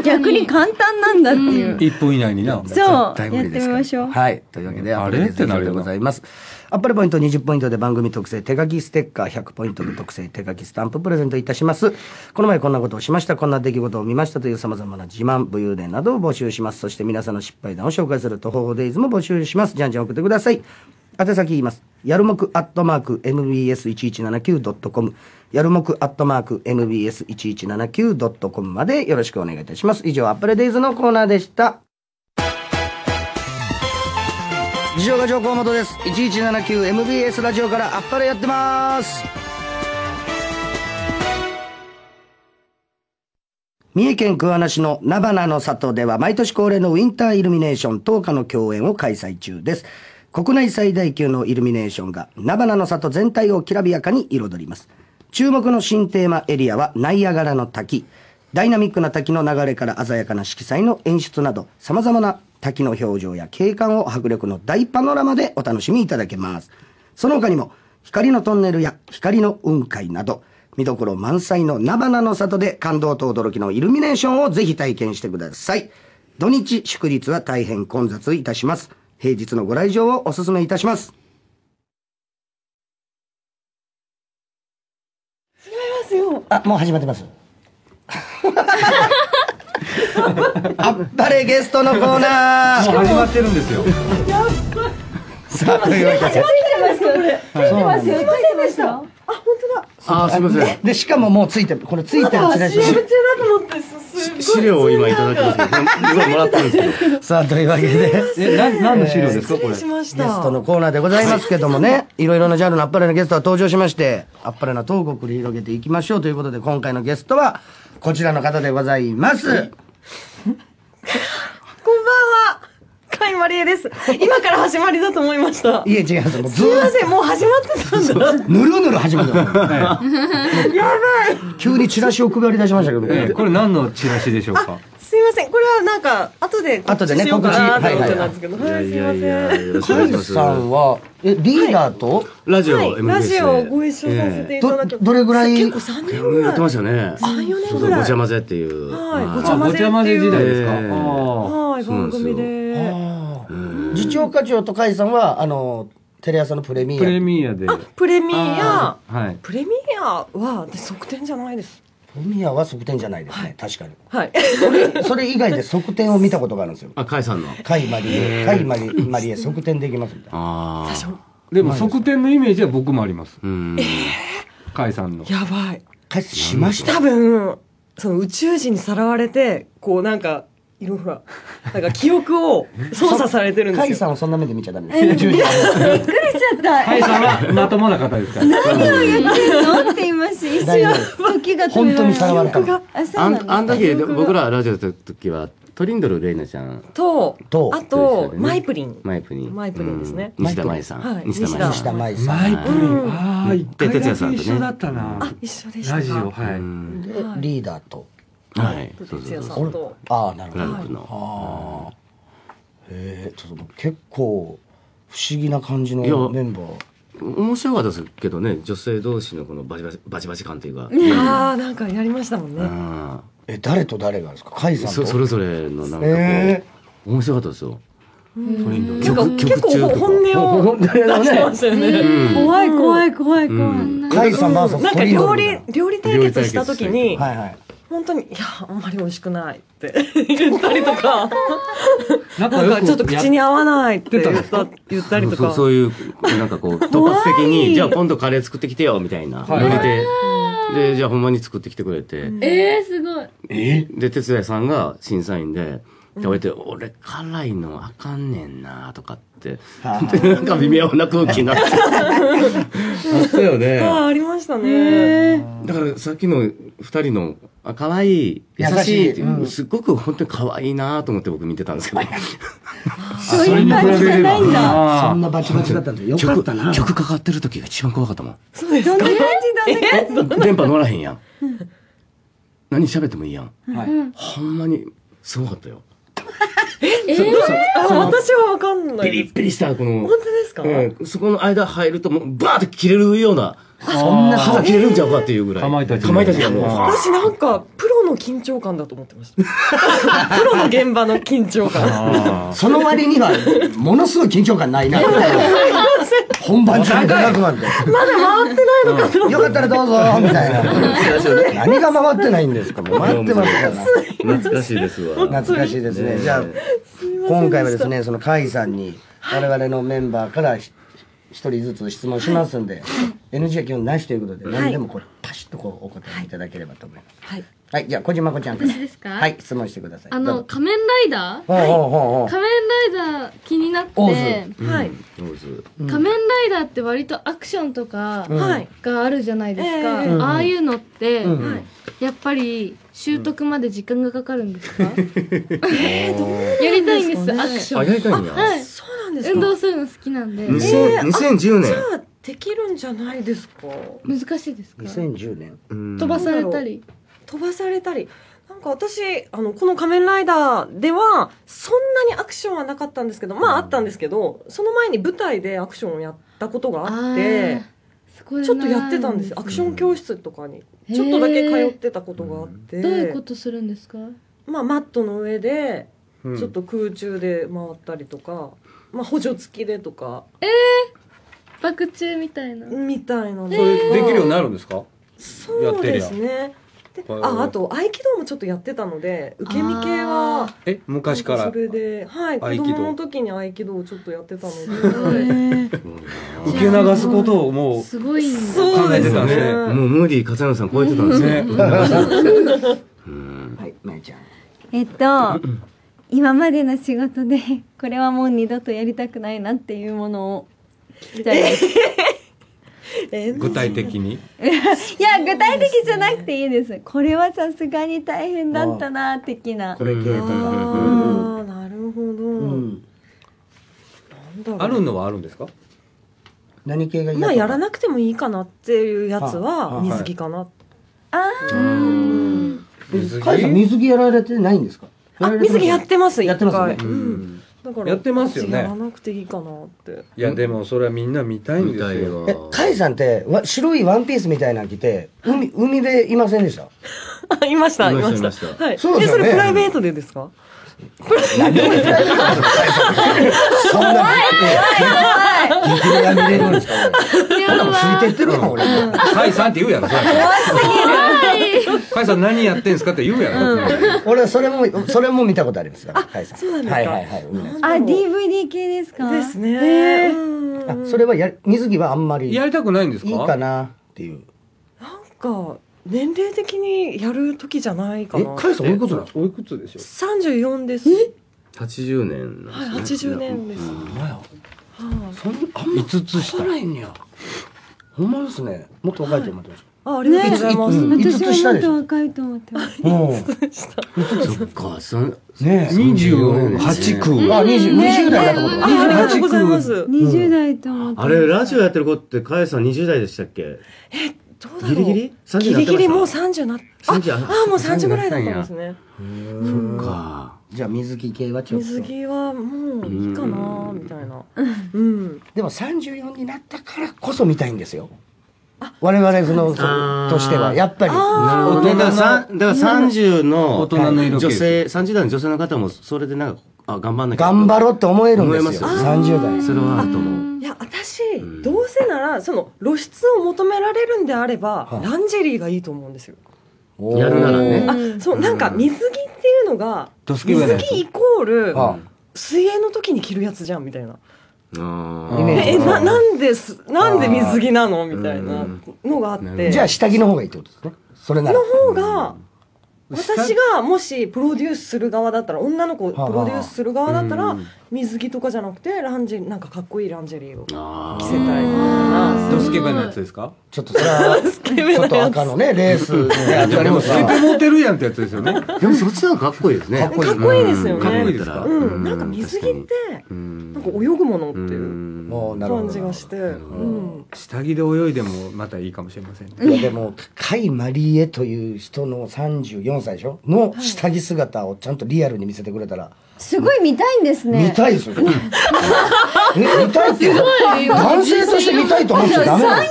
逆に簡単なんだっていう、1分以内にな。そう。絶対無理ですから。やってみましょう。はい。というわけで、あれ？ってなるでございます。アップルポイント20ポイントで番組特製手書きステッカー100ポイントで特製手書きスタンププレゼントいたします。この前こんなことをしました、こんな出来事を見ましたという様々な自慢、武勇伝などを募集します。そして皆さんの失敗談を紹介すると方法デイズも募集します。じゃんじゃん送ってください。宛先言います。やるもくアットマーク mbs1179.com やるもくアットマーク mbs1179.com までよろしくお願いいたします。以上、アップルデイズのコーナーでした。自称が上河本です 1179MBS ラジオからあっぱれやってます三重県桑名市の菜花の里では毎年恒例のウィンターイルミネーション10日の共演を開催中です国内最大級のイルミネーションが菜花の里全体をきらびやかに彩ります注目の新テーマエリアはナイアガラの滝ダイナミックな滝の流れから鮮やかな色彩の演出など様々な滝の表情や景観を迫力の大パノラマでお楽しみいただけますその他にも光のトンネルや光の雲海など、見どころ満載の菜花の里で感動と驚きのイルミネーションをぜひ体験してください。土日祝日は大変混雑いたします。平日のご来場をお勧めいたします。あ、もう始まってます。あっぱれゲストのコーナーもう始まってるんですよ。さあ、というわけで。そうなんですああ、すみません。で、しかももうついてる。これついてるチラシ。資料を今いただきましたけもらってるんですけど。さあ、というわけで。え、な、何の資料ですか、これ？ゲストのコーナーでございますけどもね、いろいろなジャンルのあっぱれなゲストが登場しまして、あっぱれなトークを繰り広げていきましょうということで、今回のゲストは、こちらの方でございます。こんばんは。甲斐まりえです。今から始まりだと思いました。いえ、違います。もうずすいません、もう始まってたんだ。と、ぬるぬる始まる。やばい。急にチラシを配り出しましたけど、ええこれ何のチラシでしょうか？すいません、これはなんか、後で告後でね知しようかなと思って告知たんですけど。はい、すいません。カイさんは、え、リーダーと、ラジオ、はい、MBS ラジオをご一緒させていたどだき、どれぐらい？結構3年ぐらい。やってましたよね。3、4そうそう、年ぐらい。ごちゃ混ぜっていう。はいごちあ、ゃ混ぜ時代ですか？はい、そうなんですよ番組で。次長課長とカイさんは、あの、テレ朝のプレミあ。プレア。ミアで。プレミア。はい。プレミアは、私、側転じゃないです。プレミアは側転じゃないですね、確かに。はい。それ、それ以外で側転を見たことがあるんですよ。あ、カイさんの。カイマリエ、カイマリマリエ側転できますみたいな。ああ。でも側転のイメージは僕もあります。うん。甲斐さんの。やばい。カイさんしました？多分その宇宙人にさらわれてこうなんかいろいろ。ほらなんか記憶を操作されてるんですよ。さんをそんな目で見ちゃダメです。10時びっくりしちゃった。さんはまともな方ですから。何を言ってんのって言います。一大丈瞬時が止められ本当にさらわれ。あ、ん時僕らラジオやった時はトリンドルレイナちゃん。とと。あとマイプリン。マイプリン。マイプリンですね。うん。西田舞さん、はい。西田舞西さん。田舞さん。マイプリン。ああ、一回だけ哲也さんとね。一緒だったな。あ一緒でしたラジオ、ははい。リーダーと。はい。哲也さんと。ああ、なるほど。クランクの、ああ。ええ、ちょっと結構不思議な感じのいやメンバー。面白かったですけどね女性同士のこのバチバチバチバチ感っていうか、ああなんかやりましたもんね。あえ、誰と誰がですか？カイさんと？ーそそれぞれのなんかこう、え面白かったですよ。トリンドル。なんか曲結構曲中とか。本音を出してましたよね。怖い怖い怖い怖い。なんか料理料理対決した時にな。はいはい。本当にいやあんまり美味しくないって 言ったりとか。なんかちょっと口に合わないって言った言ったりとか。そうそういうなんかこう突発的にじゃあ今度カレー作ってきてよみたいな。はい。ノリで。でじゃあほんまに作ってきてくれて、えー、すごい。え？で哲也さんが審査員で食べて、俺辛いのあかんねんなとかってなんか微妙な空気になって。あったよね。ああありましたね。だからさっきの二人のあ可愛い優しいすっごく本当に可愛いなと思って僕見てたんですけど。そういう感じじゃないんだ。そあんなバチバチだったんでよ。かったな。曲曲かかってる時が一番怖かったもん。そうですか？電波乗らへんやん。何喋ってもいいやん。あ。はい。ほんまにすごかったよあ私はわかんないピリッピリしたこの。本当ですか？ええそこの間入るともうバーって切れるようなそんな歯が切れるんちゃうかっていうぐらい。かまいたち。かまいたちがもう。私なんかプロの緊張感だと思ってました。プロの現場の緊張感。あその割には、ものすごい緊張感ないな。本番中に長くなんて。まだ回ってないのかとよかったらどうぞみたいな。何が回ってないんですか？もう回ってますから。懐かしいですわ。懐かしいですね。じゃあ、今回はですね、その甲斐さんに、我々のメンバーからひ一人ずつ質問しますんで、NG は基本なしということで、何でもこう、パシッとこうお答えいただければと思います。はい。はい、じゃあ、小島子ちゃんから。私ですか？はい、質問してください。あの、仮面ライダー？ほうほうほうほう。仮面ライダー気になって、オーはい。どうぞ仮面ライダーって割とアクションとかはいがあるじゃないですか。ええ。ああいうのって、うん。やっぱり習得まで時間がかかるんですか、やりたいんです、アクション。あやりたいんやはい。ですか？運動するの好きなんで。2000 2010年。じゃあできるんじゃないですか？難しいですか？2010年。うん。飛ばされたり。飛ばされたり。なんか私あのこの「仮面ライダー」ではそんなにアクションはなかったんですけどまああったんですけどその前に舞台でアクションをやったことがあってちょっとやってたんですよ。アクション教室とかに。ちょっとだけ通ってたことがあって。どういうことするんですか？まあマットの上でうん。ちょっと空中で回ったりとか、まあ補助付きでとか。爆中みたいな。みたいなのそれできるようになるんですか？そう。ですね。ではいああと合気道もちょっとやってたので受け身系はえ昔から。それではい子合気道。供の時に合気道をちょっとやってたので。受け流すことをもうすごいんだ。そうです考えてたんですね。ね。もうムーディー勝山さん超えてたんですね。ね。はい、まゆちゃん。えっと今までの仕事でこれはもう二度とやりたくないなっていうものを聞きたいですえ具体的に？いや具体的じゃなくていいです。これはさすがに大変だったな的な。これ系とか。ああなるほど、うん。なんだろう。あるのはあるんですか？何系が嫌まあやらい。なくてもいいかなっていうやつあはあ水着かな、あうん。水着かいさん水着やられてないんですか？あ水着やってますやってますね。だからやってますよね。やらなくていいかなって。いやでもそれはみんな見たいんですよ。わ。え、かいさんってわ白いワンピースみたいなの着て海海辺いませんでした？あいましたいいままししたした。はい。そうですよね。えそれプライベートでですか？なんで俺プライベートないさんそんな激レア見れるんですか？俺。ついてってるやん俺。カイさんって言うやろ怖すぎるカイさん何やってんすかって言うやろ俺はそれもそれも見たことありますから。かいさん。そうなんですか？はいはいはい。あ DVD 系ですか？ですねへーうんあそれはや水着はあんまりいいやりたくないんですか？かなっていう。なんか年齢的にやる時じゃないかえ、なかいさんおいくつなの。おいくつでしょ34です80年なんはいですね。80年ですはいそんあんま五つ下ないんや。ほんまですね。もっと若いと思ってましあありがとうございます、私はもっと若いと思ってます。そっか、そんねえ。二十八区。あ、二十二十代だったこと。ありがとうございます。20代と思って。あれ、ラジオやってる子って、かえさん20代でしたっけ？どうだろう。ギリギリ ?30 ギリギリもうそ30なあ30ああもう30ぐらいだったんですね。っか。じゃあ水着系はちょっと。水着はもういいかなみたいな。うん。でも34になったからこそ見たいんですよ。我々そのとしてはやっぱり。なるほどね。だからさだから30の大人の女性、30代の女性の方も、それでなんか、あ、頑張んなきゃ。頑張ろうって思えるんですよ。思え30代。それはあると思う。いや私どうせならその露出を求められるんであればはあランジェリーがいいと思うんですよやるならね。あそうなんか水着っていうのが水着イコールは水泳の時に着るやつじゃんみたいなえななんですなんで水着なの？みたいなのがあっうんて。じゃあ下着の方がいいってことですね。それなら。の。方が私がもしプロデュースする側だったら女の子をプロデュースする側だったらうん。水着とかじゃなくてランジェリーなんかかっこいいランジェリーを着あせたいなドスケベなやつですか？ちょっとそれは、ちょっと赤のね、レースのやでもスケベが。モテるやんってやつですよね。あ。でもそっちの方がかっこいいですね。かっこいいかっこいいですよね。かっこいいですか？うん。なんか水着ってうん泳ぐものってういう。感じがして。うん。下着で泳いでもまたいいかもしれませんねいやでも、甲斐マリエという人の34歳でしょ？の下着姿をちゃんとリアルに見せてくれたら、すごい見たいんですね。見たいですよ。え、見たいって男性として見たいと思っちゃダメなの？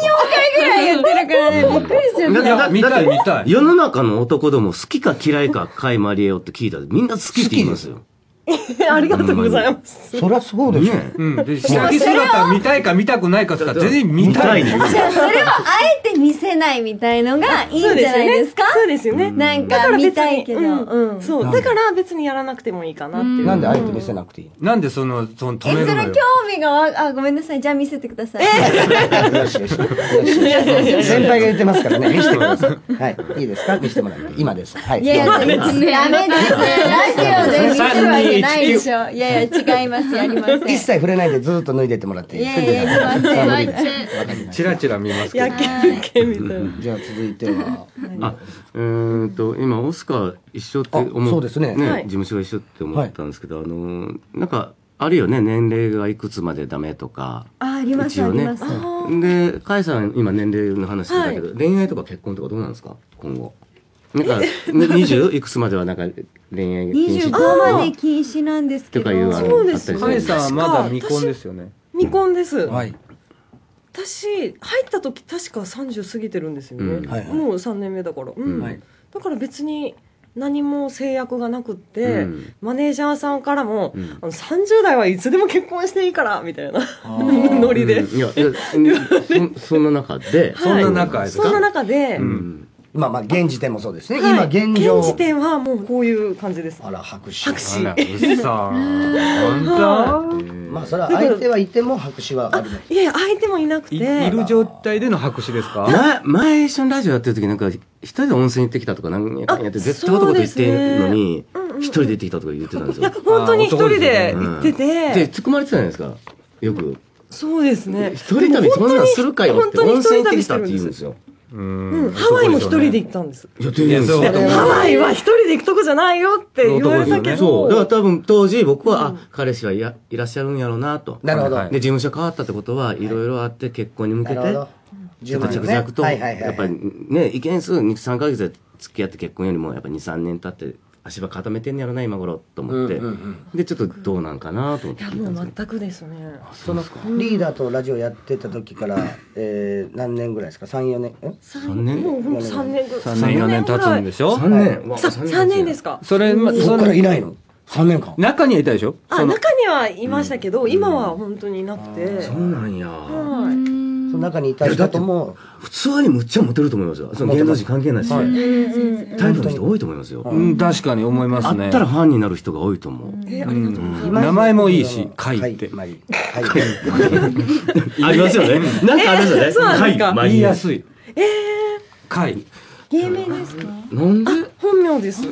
ぐらい言ってるからね。びっくりしちゃっただってだ見たい見たい。世の中の男ども好きか嫌いか甲斐マリエをって聞いたらみんな好きって言いますよ。ありがとうございます。そりゃそうでしょ。ねうん。で下着姿見たいか見たくないかって言ったら全然見たい。見たいねじゃあそれをあえて見せないみたいのがいいんじゃないですか？そうですよね。なんか見だから別にたいけど、うんうん。そう。だから別にやらなくてもいいかなっていう。なんであえて見せなくていいなんでそのその止えそれめるのよ。興味がわあごめんなさい。じゃあ見せてください。のよしよし。先輩が言ってますからね、見せてください。はい。いいですか？見せてもらって。今です。はい。いやいや、ダメです。ね。ラジオで見せるわけないでしょ。いやいや、違います。やりません。一切触れないでずっと脱いでってもらっていいいやいや、やりませチラチラ見ますけど。やけんけんみたいな。じゃあ続いては。あうーんと今オスカー一緒って思あそうですね。はい。事務所が一緒って思ったんですけど、あのーなんかあるよね年齢がいくつまでダメとか。あ、あります、一応ね。あります。で甲斐さん今年齢の話してたけど、恋愛とか結婚とかどうなんですか？今後なんか ね20いくつまではなんか恋愛禁止？25まで禁止なんですけど。とかいうあのそうですあったりするカイさんはまだ未婚ですよね。未婚ですはい。私入った時確か30過ぎてるんですよね、うん。はいはい。もう3年目だから、うん。はい。だから別に何も制約がなくって、うん。マネージャーさんからも、うん。あの30代はいつでも結婚していいからみたいな。ノリで、うん。いやいや そそんな中で。そんな中ですか？そんな中で、うんまあまあ現時点もそうですね、はい。今現状。現時点はもうこういう感じです。あら白紙。白紙。あら、うっさ本まあそれは相手はいても白紙はあるのいや相手もいなく当て。いいる状態での白紙ですか？前前一緒にラジオやってる時なんか一人で温泉行ってきたとか何やかんやってあ絶対男と言ってんのにそうんうんうん。一人で行ってきたとか言ってたんですいやよ。本当に一人でうん行ってて、で突っ込まれてたじゃないですか。よく。そうですね。一人旅そんなんするかよって温泉行ってきたって言うんですよ、よ。ううんん、ハワイも一人で行ったんです。いや。ハワイは一人で行くとこじゃないよって言われたけど、そう。だから多分当時僕は、あ彼氏はいやいらっしゃるんやろうなと。なるほど、はいで事務所変わったってことはいろいろあって結婚に向けてちょっと着々とやっぱりね意見数23ヶ月で付き合って結婚よりもやっぱ23年経って足場固めてんやろな今頃と思って、うんうんうん。でちょっとどうなんかなと思っていやもう全くですね。そのリーダーとラジオやってた時から、えー、何年ぐらいですか？34年？え？三年？もう本当三年。ぐ3年4年経つんでしょ？3年わさ三三年ですか？それ、ま、そっからいないの？3年間。中にはいたでしょ？あ中にはいましたけど、今は本当にいなくて、そうなんや。はいその中にいた人とも普通にむっちゃモテると思いますよ。その芸能人関係ないし、タイプの人多いと思いますよ、うん、確かに思いますね。会ったらファンになる人が多いと思う、えありがとうございます、名前もいいし、貝って。マリはいありますよね。なんかあるんですよね、そうなんですか？言いやすい。え貝。芸名ですか？なんで？ー、本名です。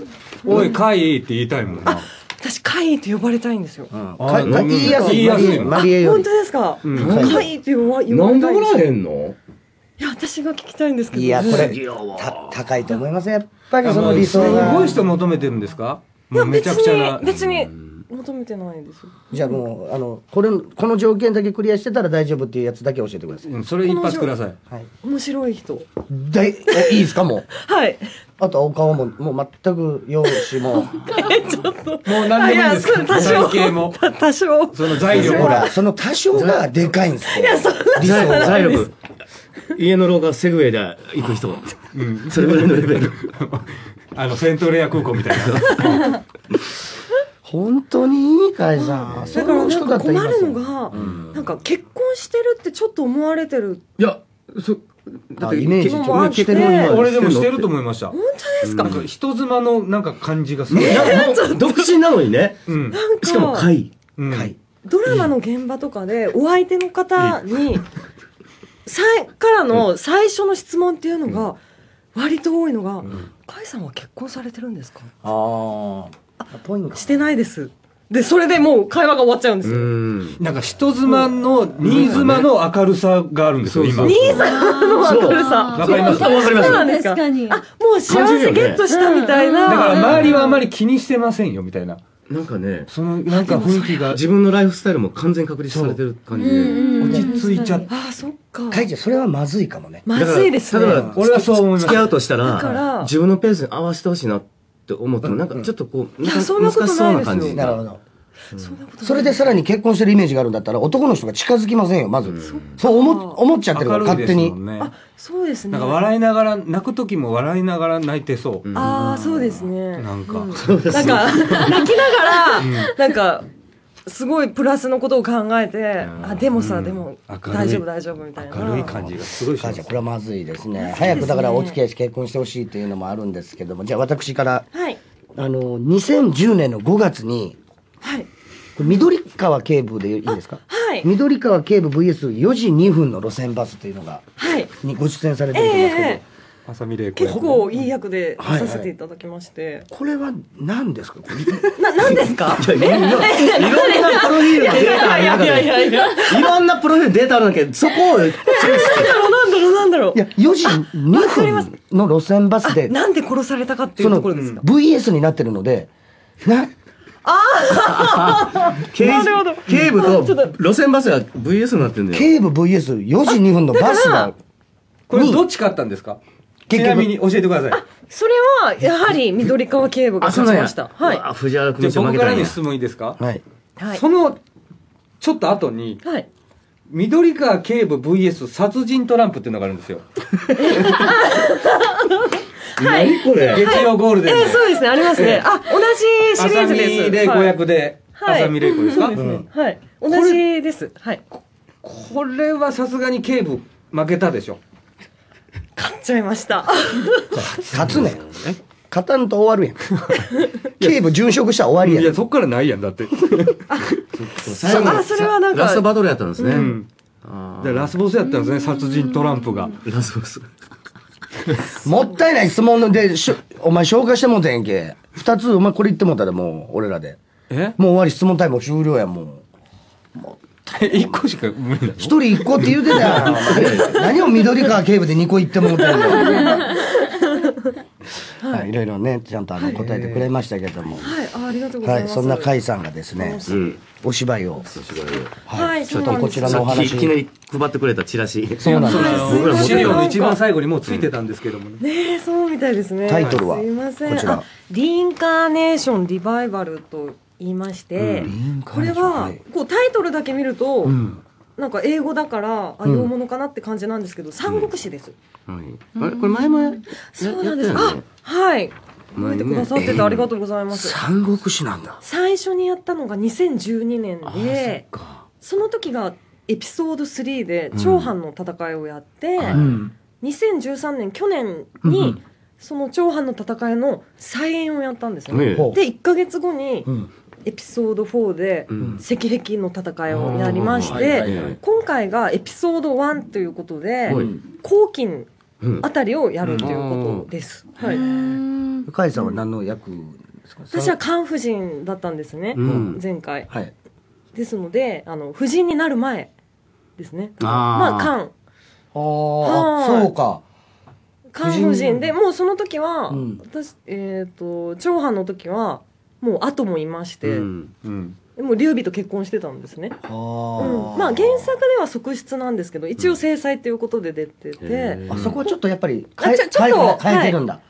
おい、貝って言いたいもんな。私カイって呼ばれたいんですよ、かか？言いやすい。言いやすいマリエより。本当ですか、ん。カイって呼ば言わなんでおれたいんですよ。らへんの？いや私が聞きたいんですけど。いやこれ高いと思います。やっぱりその理想が。ごい人求めてるんですか？いやもうめちゃくちゃな。別に別に求めてないですよ。じゃあもうあのこれこの条件だけクリアしてたら大丈夫っていうやつだけ教えてください、うんそれ一発ください。はい、面白い人。だいえいいですかもう？はい。あとはお顔ももう全く容姿も。もう何でもいいんです。多少体型も。た多少。その材料も。ほらその多少がでかいんですって理想財力家の廊下セグウェイで行く人、それぐらいのレベル。あの、セントレア空港みたいな。本当にいい会さんそだからの人だなんか困るのが、なんか結婚してるってちょっと思われてる。いやそだってあイメージ結ちょってる。のに俺でもしてると思思いました。本当ですか、なん。か人妻のなんか感じがする。いやもう独身なのにね。うん。なんかしかも会。うん。はいドラマの現場とかでお相手の方に、さいからの最初の質問っていうのが割と多いのが「甲斐さんは結婚されてるんですか?ああしてないです」でそれでもう会話が終わっちゃうんですうよ。んなんか人妻の、新妻の明るさがあるんですよ、今。そう兄さんの明るさ。わかりますわかりますそうなんですか確かにあもう幸せゲットしたみたいな。だから周りはあんまり気にしてませんよ、みたいな。なんかねその、なんか雰囲気が自分のライフスタイルも完全確立されてる感じで落ち着いちゃって。あそっか。会長それはまずいかもねまずいですね。だから俺はそう思います付き合うとしただからら自分のペースに合わせてほしいなって思ってもなんかちょっとこういやなんかそんなこと難しそうな感じ。ないですよなるほど。そん。なことないそれでさらに結婚してるイメージがあるんだったら男の人が近づきませんよまず、そう思思っちゃってるから勝手に。ね。あそうですね。なんか笑いながら、泣く時も笑いながら泣いてそう。ああそうですね。なんか。うなんか泣きながら、なんかすごいプラスのことを考えて、あでもさ、でも明るい。大丈夫大丈夫みたいな。明るい感じがすごいします。母ちゃんこれはまずいですね。早くだからお付き合いして結婚してほしいというのもあるんですけどもじゃあ私からはい。あの2010年の5月にはい。緑川警部でいいですか？はい。緑川警部 VS4 時2分の路線バスというのがはい。にご出演されてると思うんですけど、ええ浅見玲子結構いい役で出させていただきまして。これは何ですか？ななんですか？いろんなプロフィールのデータある中いやいやいでやいろんなプロフィールデータあるんだけどそこを なんだろうなんだろうなんだろう。い。や4時2分の路線バスでなんで殺されたかっていそうのところですか？VS になってるのでな刑 なるほど。警部と路線バスが VS になってるんだよ。警部 VS4 時2分のバスがこれどっち勝ったんですか？ちなみに教えてください。それはやはり緑川警部が勝ちました。はいあ藤原じゃあ僕からに質問いいですか？はいはいその、ちょっと後に、はい。緑川警部 VS 殺人トランプっていうのがあるんですよ。何これ？月曜ゴールデンで。えー、そうですね、ありますね。あ、同じシリーズです。浅見玲子役で、はい浅見玲子ですか？はい。同じです。はい。これはさすがに警部負けたでしょ。買っちゃいました。勝つねん。勝たんと終わるやん。警部殉職したら終わりやん。いや、そっからないやん、だって。最後あそれはなんかラストバトルやったんですね。うん。あでラスボスやったんですね、殺人トランプが。ーラスボス。もったいない質問で、しょお前消化してもうてんけ。二つ、お前これ言ってもうたらもう、俺らで。え？もう終わり、質問タイム終了やん、もう。一個しか無理なの一人一個って言うてたやん。何を緑川警部で二個言ってもうてんの？はい、いろいろね、ちゃんとあの答えてくれましたけども。はい、あありがとうござはいい、ます。そんな甲斐さんがですね、うん。お芝居を、はい、ちょっとこちらのお話。いきなり配ってくれたチラシ。そうなんです僕ら持ってるよ資料の一番最後にもうついてたんですけどもね。ねえ、そうみたいですね。タイトルは？すいません。こちらあリインカーネーションリバイバルと言いまして、これは、こうタイトルだけ見ると、なんか英語だから、あ、洋物かなって感じなんですけど、三国志です。はい。あれこれ前もやそうなんです。あはい。覚えてくださっててありがとうございます。三国志なんだ。最初にやったのが2012年で、その時がエピソード3で長藩の戦いをやって、2013年去年にその長藩の戦いの再演をやったんですね。ねほうで1ヶ月後にんエピソード4でん。石壁の戦いをやりましてはい今回がエピソード1ということではい。後金うんあたりをやるということです。はい、甲斐さんは何の役ですか？私は漢夫人だったんですね、うん。前回。はい。ですのであの夫人になる前ですね。まあ漢ああ、はい。そうか。漢夫人でもうその時は、うん。私えっ、と長藩の時はもう後もいまして、うん。うん。でも劉備と結婚してたんですね。あうん、ーまあ原作では側室なんですけど一応制裁ということで出てて、へあそこはちょっとやっぱりあ変えちょちょっと変えてるんだ。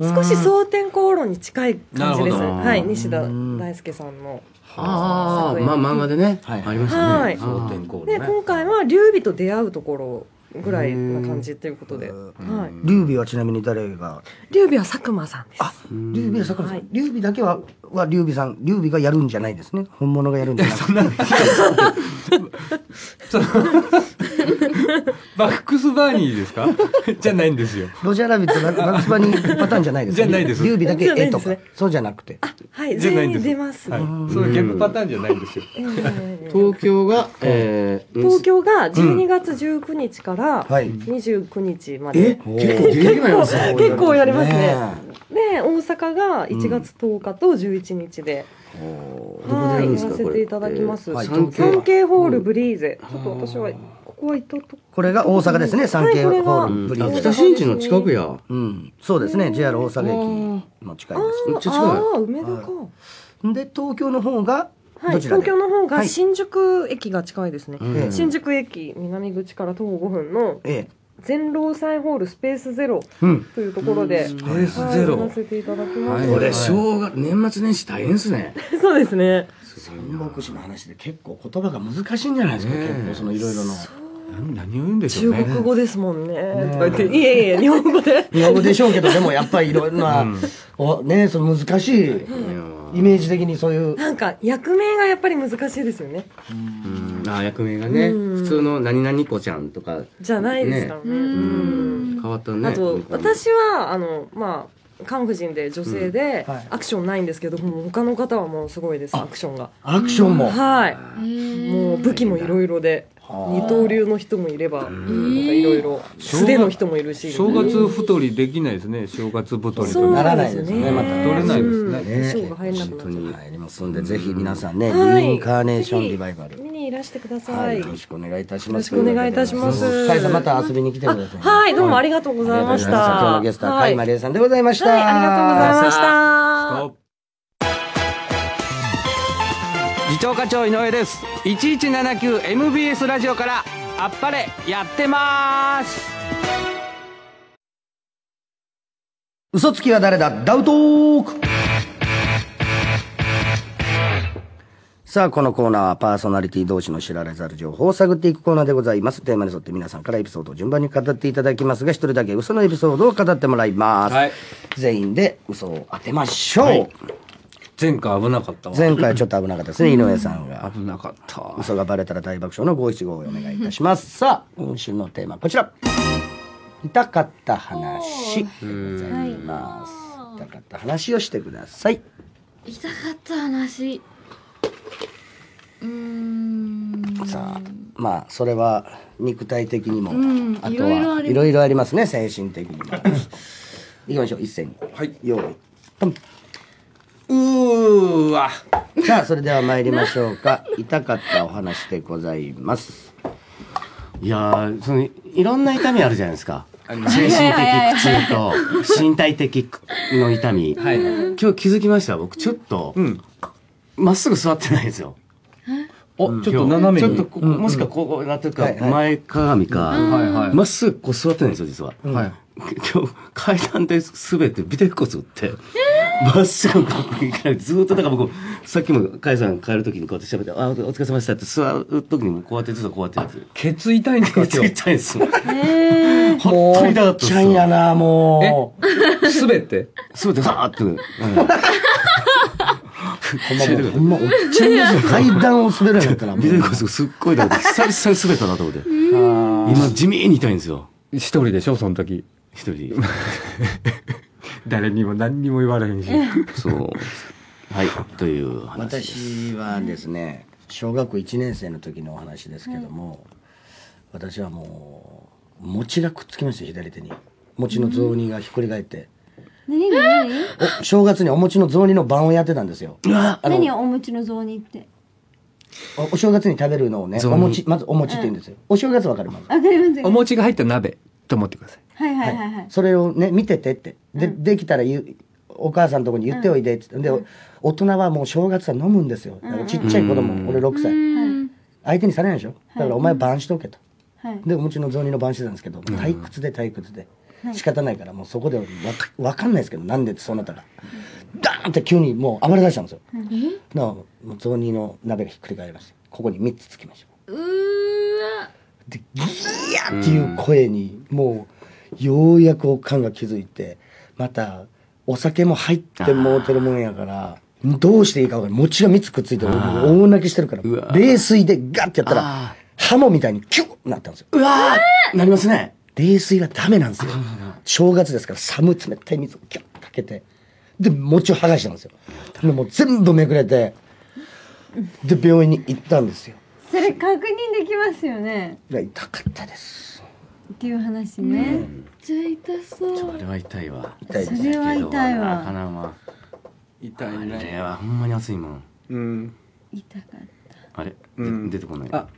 少し蒼天航路に近い感じです。はい。西田大輔さんの。ああ、まあ漫画でね、はいありましたね。はい。蒼天候で今回は劉備と出会うところぐらいな感じということで、はい。劉備はちなみに誰が？劉備は佐久間さんです。劉備は佐久間さはいん。劉備だけはは劉備さん劉備がやるんじゃないですね。本物がやるんじゃなくて。バックスバーニーですか？じゃないんですよ。ロジャーラビットバ バックスバニーパターンじゃないですね。じゃないです劉備だけ絵とかですね。そうじゃなくて。はい。全員じゃないんです。出ます。はい。そういう逆パターンじゃないんですよ。えー東京が、えー、東京が12月19日からはい29日まえで。結構ギリギリやりますね結構やりますねねで、大阪が1月10日と11日で、はい、やらせていただきます。はい産経ホールブリーゼ。ちょっと私は、ここは行ったとこれが大阪ですね。三景ホールブリあーズ。北新地の近くや。うん。そうですね。JR 大阪駅の近いでめっちゃ近いああ、梅田か。す。で、東京の方が、はい、どちらで？東京の方がはい新宿駅が近いですね。ええ新宿駅南口から徒歩5分のええ。全労祭ホールスペースゼロうん。というところで、スペースゼロやらせていただきます。これ、正月、年末年始大変ですね。そうですね。三国志の話で結構言葉が難しいんじゃないですか。結構そのいろいろの。何何を言うんでしょうね。中国語ですもんね。とか言って、いえいえ、日本語で。日本語でしょうけど、でもやっぱりいろんな、おね、その難しいイメージ的にそういう。なんか、役名がやっぱり難しいですよね。うんああ、役名がね、うん普通の何々子ちゃんとか、じゃないですからね。うん変わったね。あと私はあのまあ韓婦人で女性で、うんはいアクションないんですけどもう他の方はもうすごいですアクションがアクションも。はいもう武器もいろいろで二刀流の人もいればなんかいろいろ素手の人もいるし。正月太りできないですね。正月太りと。ならないですよね。また取れないですね。うん。衣装が入らなくなっちゃう。入りますんで、ぜひ皆さんね、はい。リインカーネーションリバイバル。見にいらしてくださ、はい。い、よろしくお願いいたします。よろしくお願いいたします。カイさんまた遊びに来てください。はい。どうもありがとうございました、今日のゲストははい。カイマレイさんでございました。はいありがとうございました長課長井上です 1179MBS ラジオからあっぱれやってます嘘つきは誰だ？ダウトークさあ、このコーナーはパーソナリティ同士の知られざる情報を探っていくコーナーでございます。テーマに沿って皆さんからエピソードを順番に語っていただきますが、一人だけ嘘のエピソードを語ってもらいます。はい全員で嘘を当てましょう。はい前回危なかったわ前回ちょっと危なかったですね、井上さんが。危なかったわ嘘がバレたら大爆笑の五七五をお願いいたします。さあ、今週のテーマこちら。痛かった話でございます。痛かった話をしてください。痛かった話うーんさあ、まあ、それは肉体的にも、んあといろいろありはいろいろありますね、精神的にも。いきましょう、一斉に。はい用意。ポンうーわ。さあ、それでは参りましょうか。痛かったお話でございます。いやーそのいろんな痛みあるじゃないですか。精神的苦痛と身体的の痛み、はい今日気づきました？僕ちょっとうん。ま、っすぐ座ってないんですよ。おちょっと斜めに。ちょっともしくはこうなってるか、前かがみか、はいはいまっすぐこう座ってないんですよ実は、はい。今日階段で滑ってビテ骨打って、まっすぐこう行かないずーっとだから僕さっきも甲斐さん帰る時にこうやって喋って「あお疲れ様でした」って座る時にもこうやってずっとこうやってやってケツ痛いんですかつ今日いんですよ。も本当に痛かったですちゃんやな、もう。すべて？そうでさーって、うん。ほんま、おっちゃんですよ。階段を滑るようになったら、もう。ビテ骨すっごい痛くて。久々に滑ったなと思って。今地味に痛いんですよ。一人でしょその時。一人誰にも何にも言われへんし。そう。はいという話です。私はですね小学校1年生の時のお話ですけども、私はもう餅がくっつきましたよ左手に。餅の雑煮がひっくり返って、何？何？何？お正月にお餅の雑煮の番をやってたんですよ。何？お餅の雑煮って。おお正月に食べるのをねお餅まずお餅って言うんですよ、お正月わかるまずわかりますお餅が入った鍋と思ってくださいはいはいはい。はい。それをね見ててって。で,、できたら言うお母さんのとこに言っておいでっつって、で大人はもう正月は飲むんですよ。だからちっちゃい子供、俺6歳、うん。相手にされないでしょ？だからお前晩しとけと、はい。でお餅の雑煮の晩してたんですけど退屈で退屈で。仕方ないからもうそこでわかわかんないですけどなんでそうなったかダーンって急にもう暴れ出したんですよ。だからもう雑煮の鍋がひっくり返りましてここに3つつきました。うーわ。でギーヤっていう声にもうようやくおかんが気づいてまたお酒も入ってもうてるもんやからどうしていいか分からない。餅が3つくっついて俺大泣きしてるから。冷水でガッてやったらあハモみたいにキュッなったんですよ。うわー。なりますね。冷水はダメなんですよ。正月ですから寒い冷たい水をキュッとかけてで餅を剥がしたんですよ。でもう全部めくれてで病院に行ったんですよ。それ確認できますよね。いや痛かったですっていう話ね。じゃあ痛そう。あれは痛いわ。痛いですそれは痛いわ。痛いあれはほんまに熱いもん。うん。痛かっあれ、でうん。出てこない。あた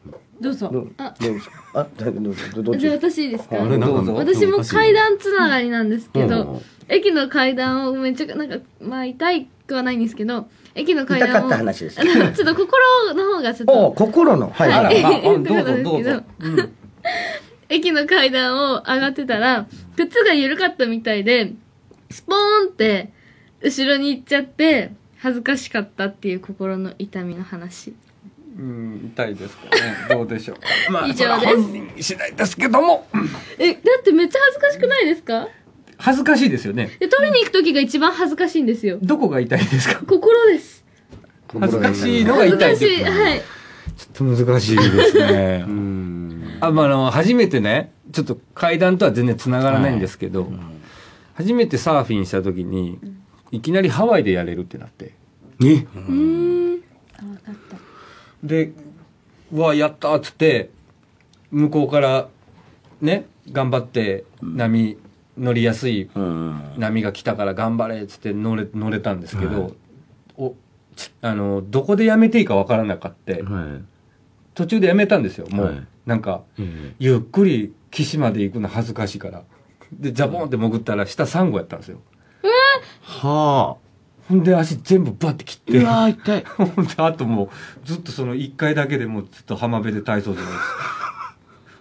どうぞ。あ。どうぞ。あどうぞ。どどっじゃあち私ですか？あれなんかどうぞ。私も階段つながりなんですけうんど駅の階段をめっちゃなんかまあ痛いくはないんですけど駅の階段を痛かった話ですあのちょっと心の方がちょっと心の？はいあらはい。ああどうぞどうぞ。うん駅の階段を上がってたら靴が緩かったみたいでスポーンって後ろに行っちゃって恥ずかしかったっていう心の痛みの話。うん痛いですかね。どうでしょうか。ま以上です。本人次第ですけども。えだってめっちゃ恥ずかしくないですか？恥ずかしいですよね。で取りに行く時が一番恥ずかしいんですよ。どこが痛いですか？心です。恥ずかしいのが恥ずか痛いってしいはい。ちょっと難しいですね。うんあまああの初めてねちょっと階段とは全然つながらないんですけど、初めてサーフィンした時にいきなりハワイでやれるってなって。ねうーん。あ分かった。で「うわやった」っつって向こうからね頑張って波乗りやすいうん。波が来たから頑張れっつって乗れ乗れたんですけど、おちあのどこでやめていいかわからなかってはい。途中でやめたんですよもう、はいなんかうんゆっくり岸まで行くの恥ずかしいから。でザボンって潜ったら下サンゴやったんですよ。はほんで足全部バッて切って。あうわー痛い。ほんであともうずっとその1回だけでもうずっと浜辺で体操するんで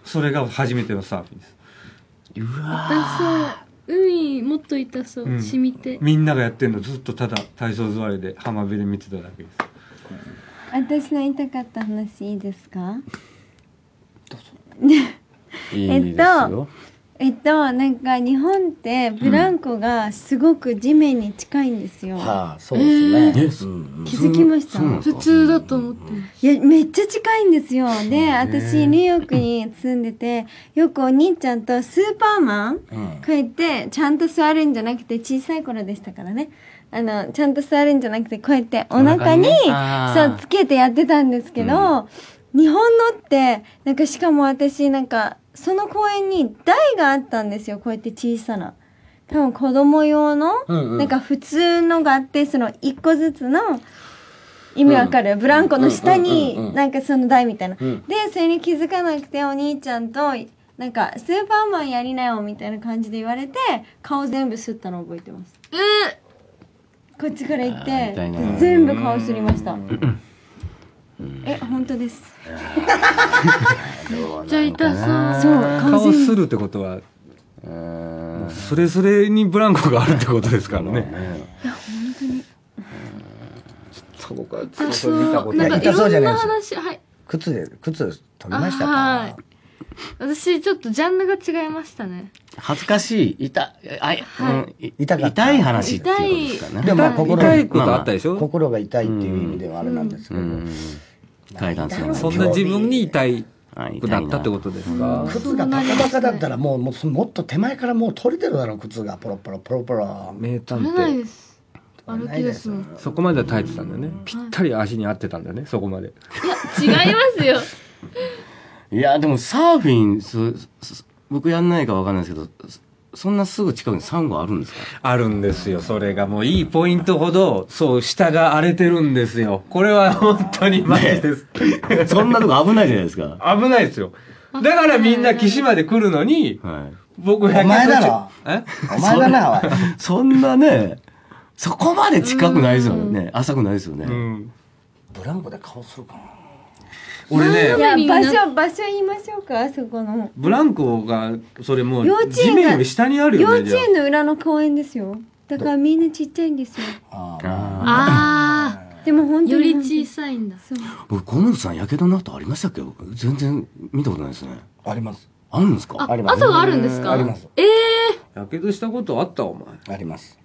すそれが初めてのサーフィンです。うわ痛そう海もっと痛そう、うん。染みて。みんながやってんのずっとただ体操座りで浜辺で見てただけです。私の言いたかった話いいですか？いいですよ。えっとなんか日本ってブランコがすごく地面に近いんですよ、はあ、そうですね。えうん。うん気づきました？普通だと思って。いやめっちゃ近いんですよ。で私ニューヨークに住んでてよくお兄ちゃんとスーパーマンこうやってちゃんと座るんじゃなくて小さい頃でしたからね。あのちゃんと座るんじゃなくてこうやってお腹にそうつけてやってたんですけど、日本のってなんかしかも私なんかその公園に台があったんですよ。こうやって小さな。多分子供用の、うんうん。なんか普通のがあってその一個ずつの意味わかる、ブランコの下うんうんうんうんになんかその台みたいな、ん。でそれに気づかなくてお兄ちゃんとなんかスーパーマンやりなよみたいな感じで言われて顔全部吸ったの覚えてます。こっちから行って全部顔吸りました。え本当です じゃあ痛そう。そう顔するってことはうーんそれぞれにブランコがあるってことですからね。そこか痛それ見たことない。なんかい痛そうじろんなゃないですよ。話はい。靴で、靴取りましたあはい。か私ちょっとジャンルが違いましたね。恥ずかしい、痛い、あい、痛かった。痛い話っていうことですかね。でもまあ心痛いことあったでしょ、心が痛いっていう意味ではあれなんですけど。うん。階段するのそんな自分に痛いはいくなったってことですか、靴がパカパカだったらもうもうもっと手前からもう取れてるだろう靴が。ポロポロポロポロ。名探偵。です。歩きですもん。いそこまでは耐えてたんだよね。ぴったり足に合ってたんだよねそこまで。や違いますよ。いや、でもサーフィン、僕やんないかわかんないですけど、そそんなすぐ近くにサンゴあるんですか？あるんですよ。それがもういいポイントほどそう下が荒れてるんですよ。これは本当にマジです、そんなとこ危ないじゃないですか。危ないですよ。だからみんな岸まで来るのにはい。僕お前だろ。え？お前だなおい。そんなね、そこまで近くないですよね。浅くないですよね。うん。ブランコで顔するかな？俺ねいや場所場所言いましょうかそこの。ブランコがそれもう幼稚園が地面より下にある幼よね稚園の裏の公園ですよ。だからみんなちっちゃいんですよ。あー。ああでも本当にあより小さいんだ。そう。僕、小室さん、やけどの後ありましたっけ？僕全然見たことないですね。あります。あるんですか？ああります。後があるんですか？あります。ええやけどしたことあったお前。あります。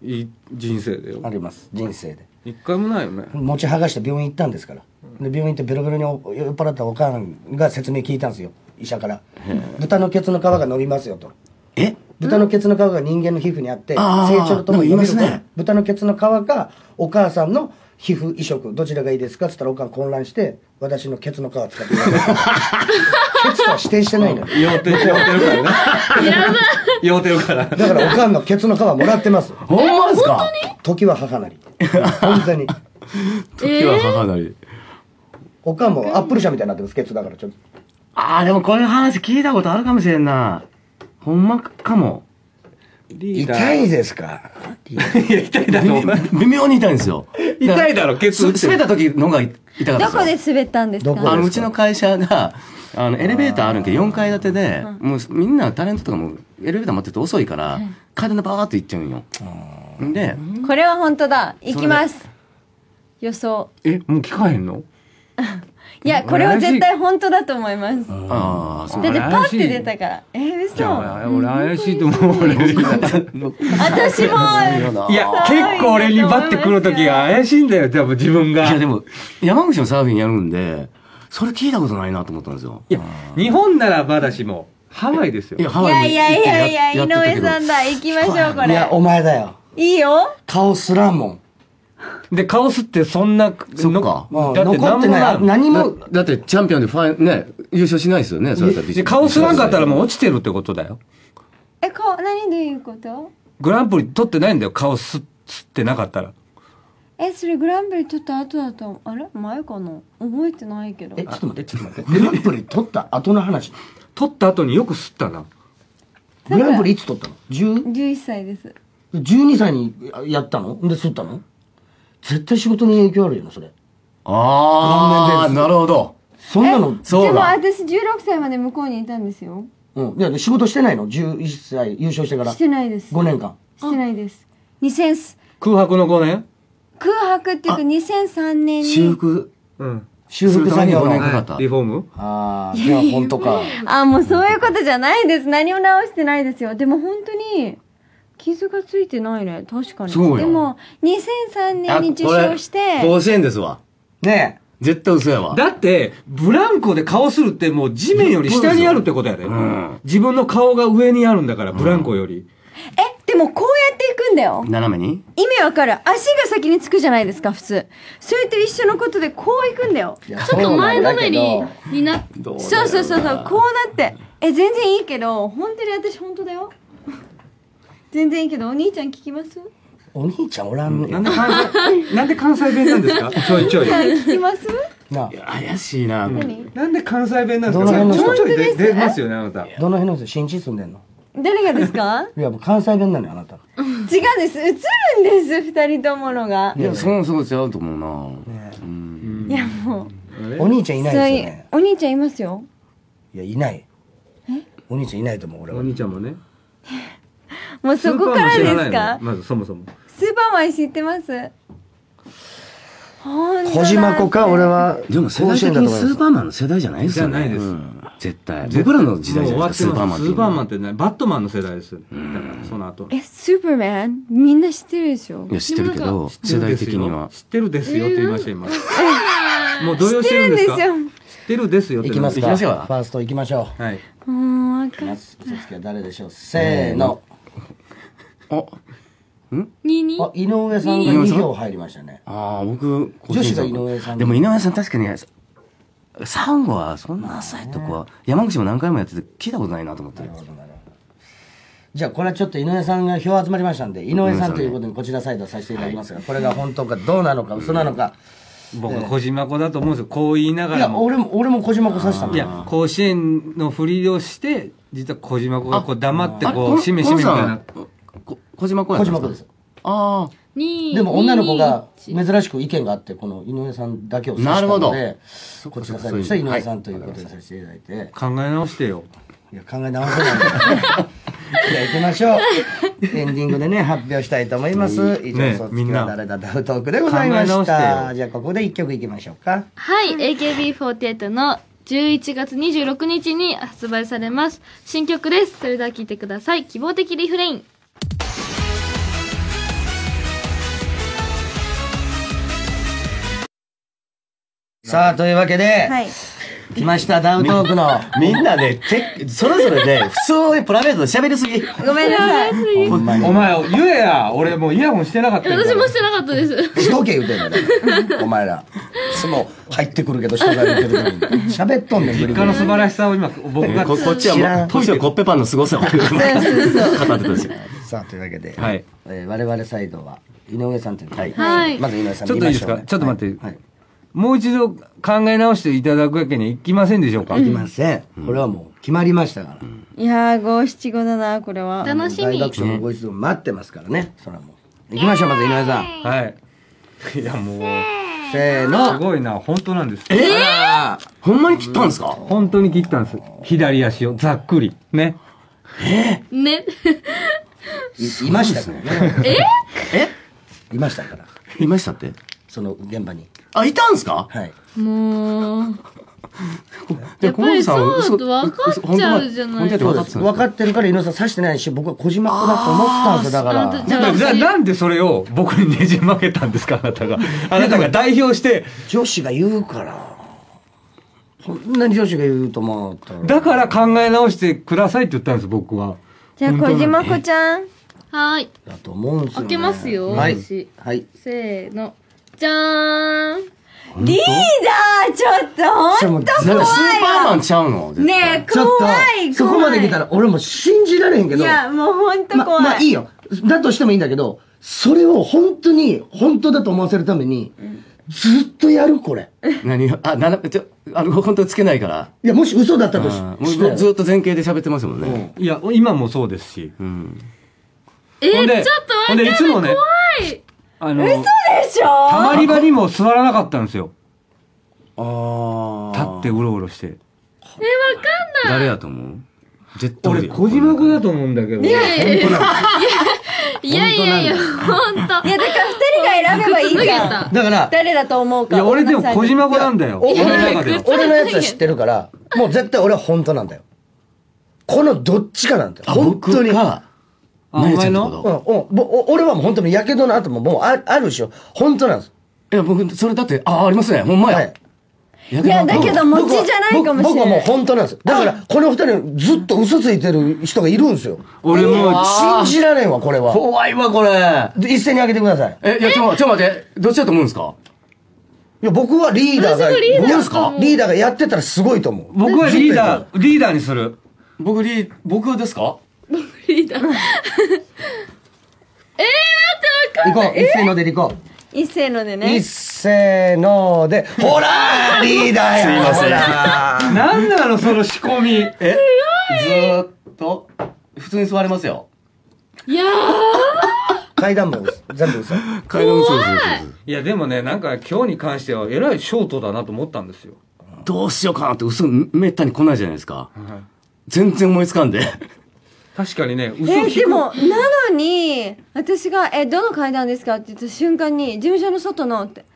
いい人生でよ。あります。人生で一回もないよね。持ち剥がして病院行ったんですから。で病院行ってベロベロにお酔っ払ったおかんが説明聞いたんですよ。医者から。豚のケツの皮が伸びますよと。え？豚のケツの皮が人間の皮膚にあって成長とも言いますね。豚のケツの皮かお母さんの皮膚移植どちらがいいですか？っつったらおかん混乱して私のケツの皮使ってくださいケツとは指定してないのよ。酔ってるからね酔ってるからだからおかんのケツの皮もらってます。ほんまですか？時は母なり。本当に。時は母なり。おかんもアップル社みたいになってます。ケツだからちょっと。ああ、でもこういう話聞いたことあるかもしれんな。ほんまかも。リーダー。痛いですか？いや痛いだろ微妙に痛いんですよ。痛いだろケツ滑った時の方が痛かったどこですよ。で滑ったんですか？あのうちの会社があのエレベーターあるんけど4階建てで、もうみんなタレントとかもエレベーター待ってて遅いから、階段でバーッと行っちゃうんよ。で、これは本当だ。行きます。予想。えもう聞かへんの？いやこれは絶対本当だと思います。だああ、そうってパッて出たから。えー、嘘。俺怪しいと思う俺私も。いや結構俺にバッて来る時が怪しいんだよ。多分自分が。いやでも、山口のサーフィンやるんで、それ聞いたことないなと思ったんですよ。いや日本ならまだしもハワイですよ。いや、ハいワイやいやいやいや井やってたけど上さんだ行きましょうこいやれお前だよ。いいよ。顔すらんもん で顔すってそんなそっか。うんだって残ってない。あ何も何も。だだってチャンピオンでファイね、優勝しないですよね、それだって。で顔すらんかったらもう落ちてるってことだよ。えこ何でいうこと？グランプリ取ってないんだよ顔すすってなかったら。えそれグランプリ取った後だとあれ？前かな？覚えてないけど。えちょっと待ってちょっと待って。グランプリ取った後の話？取った後によく吸ったな。グランプリいつ取ったの？10 11歳です。12歳にやったの？で吸ったの？絶対仕事に影響あるよなそれ。ああ、なるほど。そんなの。そうだ。でも私16歳まで向こうにいたんですよ。うん。いや仕事してないの？11歳優勝してから。してないです。5年間。してないです。2000空白の5年？空白っていうか2003年に。修復。うん。修復作業かった。リフォーム？ああ、じゃあ本当か。あ、もうそういうことじゃないです。何も直してないですよ。でも本当に、傷がついてないね。確かに。そうよでも、2003年に受賞して、甲子園ですわ。ね絶対嘘やわ。だって、ブランコで顔するってもう地面より下にあるってことやで。ん自分の顔が上にあるんだから、ブランコより。え、でもこうやっていくんだよ。斜めに？意味わかる足が先につくじゃないですか、普通。それと一緒のことでこういくんだよ。え。ちょっと前のめりになっそうそうそうそう、こうなって。え、全然いいけど、本当に私本当だよ。全然いいけど、お兄ちゃん聞きます？お兄ちゃんおらんねなんで関西、なんで関西弁なんですか？ちょいちょい。聞きます？な怪しいな。何？なんで関西弁なんですか？ちょいちょい出ますよね、あなた。どの辺の人新地住んでんの？誰がですか？いや、もう関西弁なのよ、あなた。違うんです。映るんです、二人とものが。いや、そうそう違うと思うな。うん。いや、もう。お兄ちゃんいないですよね？お兄ちゃんいますよ。いや、いない。お兄ちゃんいないと思う、俺おは。兄ちゃんもね。もうそこからですか？のまずそもそも。スーパーマン知ってます？小島子か、俺は。でも世代的にスーパーマンの世代じゃないですよね。じゃないですうん絶対。僕らの時代じゃないですか、スーパーマンって。スーパーマンってね、バットマンの世代です。だから、その後。え、スーパーマンみんな知ってるでしょ？いや、知ってるけど、世代的には。知ってるですよって言いました、今。もう動揺してるんですか知ってるですよって行きますか。ファースト行きましょはい。もう、わかう。る。嘘つきは誰でしょう？せーの。あ、ににあ、井上さんが2票入りましたね。ああ、僕、女子が井上さんでも井上さん確かに、サンゴはそんな浅いとこは、山口も何回もやってて聞いたことないなと思って。じゃあこれはちょっと井上さんが票集まりましたんで、井上さんということにこちらサイドさせていただきますが、これが本当かどうなのか嘘なのか。僕は小島子だと思うんですよ。こう言いながいや、らも。俺も、俺も小島子させた。いや、甲子園のふりをして、実は小島子がこう黙ってこう、しめしめみたいな。このこ小島子やったん小島子です。あにでも女の子がに珍しく意見があって、この井上さんだけを指したなるほどので、こちらサイドとして井上さんということにさせていただいて、考え直してよ。いや、考え直せない。じゃあ行きましょう。エンディングでね、発表したいと思います。以上、ねそつみんなきは誰だダウトークでございまし考え直してた。よじゃあここで一曲いきましょうか。はい、AKB48 の11月26日に発売されます。新曲です。それでは聴いてください。希望的リフレイン。さあ、というわけで、はい。来ました、ダウトークの。あ。みんなね、それぞれで、普通にプライベートで喋りすぎ。ごめんなさい。お前、言えや俺もうイヤホンしてなかった 私もしてなかったです。しとけ言うてんだよ。お前ら。いつも入ってくるけど人が言ってる時に。喋っとんねん、グリグリ他の素晴らしさを今、僕が。ここっちは知らんもう、こっちはコッペパンの凄さを語ってたんですよ。さあ、というわけで、はいえー我々サイドは、井上さんというはいはいまず井上さんちょっといいですか？ちょっと待ってはい。もう一度考え直していただくわけにはいきませんでしょうか、いきません。これはもう決まりましたから。いやー、五七五だな、これは。楽しみ。大学生のご一同待ってますからね。それはもう。行きましょう、まず井上さん。はい。いや、もう、せーすの。ごいな、本当なんです。えほんまに切ったんですか？本当に切ったんです。左足を、ざっくり。ね。ね。いいましたからね。え？いましたから。いましたって？その現場に。あ、いたんすか？はい。もう。でやっぱりそうだと分かっちゃうじゃないです。か分かってるから井上さん指してないし、僕は小島子だと思ったんですよ、だから。なんでそれを僕にねじ曲げたんですか、あなたが。あなたが代表して、女子が言うから。こんなに女子が言うと思ったら。だから考え直してくださいって言ったんです、僕は。じゃあ、小島子ちゃん。はーい。だと思うんですよ、ね。開けますよはい私。はい。せーの。じゃーん。リーダーちょっとほんとなんかスーパーマンちゃうの？ねえ、ちょっ怖いと、そこまで来たら俺も信じられへんけど。いや、もうほんとま、怖い。まあいいよ。だとしてもいいんだけど、それを本当に、本当だと思わせるために、ずっとやるこれ。何？があ、なな、ちょ、あの、本当につけないから。いや、もし嘘だったとしもうずっと前傾で喋ってますもんね。いや、今もそうですし。うん。えー、ちょっとほんでいつもね怖い。あの、でしょ？たまり場にも座らなかったんですよ。あ立ってうろうろして。え、わかんない。誰やと思う？絶対俺、小島子だと思うんだけど。いやいやいやいやいや、ほんと。いや、だから二人が選べばいいじゃん。脱だから、誰だと思うか。いや俺でも小島子がなんだよお俺俺の中では俺のやつは知ってるから、もう絶対俺は本当なんだよ。このどっちかなんだよ。あ本当に。僕かちゃんってお前こうん、おぼお俺はもう本当にやけどの後ももうああるでしょ。本当なんです。といや僕それだってあありますねほんまや、はい。やいや、だけど、餅じゃないかもし僕僕はもうれない。本当なんです。だから、この二人ずっと嘘ついてる人がいるんですよ。俺も信じられんわ、これは。怖いわこれで一斉に開けてください。えいやちょちょ待ってどっちだと思うんですか？いや、僕はリーダーが、リーダー僕ですかリーダーがやってたらすごいと思う。僕はリーダーリーダーにする僕リー僕ですか？リーダー。行こう、一斉ので行こ一斉のでう。ね。一。斉ので、ほらーリーダーや。すいません。なんなのその仕込み。え？ずーっと普通に座れますよ。いやー。階段も全部嘘。階段もそうそうそうそう。いやでもねなんか今日に関してはえらいショートだなと思ったんですよ。どうしようかなって嘘めったに来ないじゃないですか。全然思いつかんで確かにね嘘え、でも、なのに、私が、え、どの階段ですか？って言った瞬間に、事務所の外のって、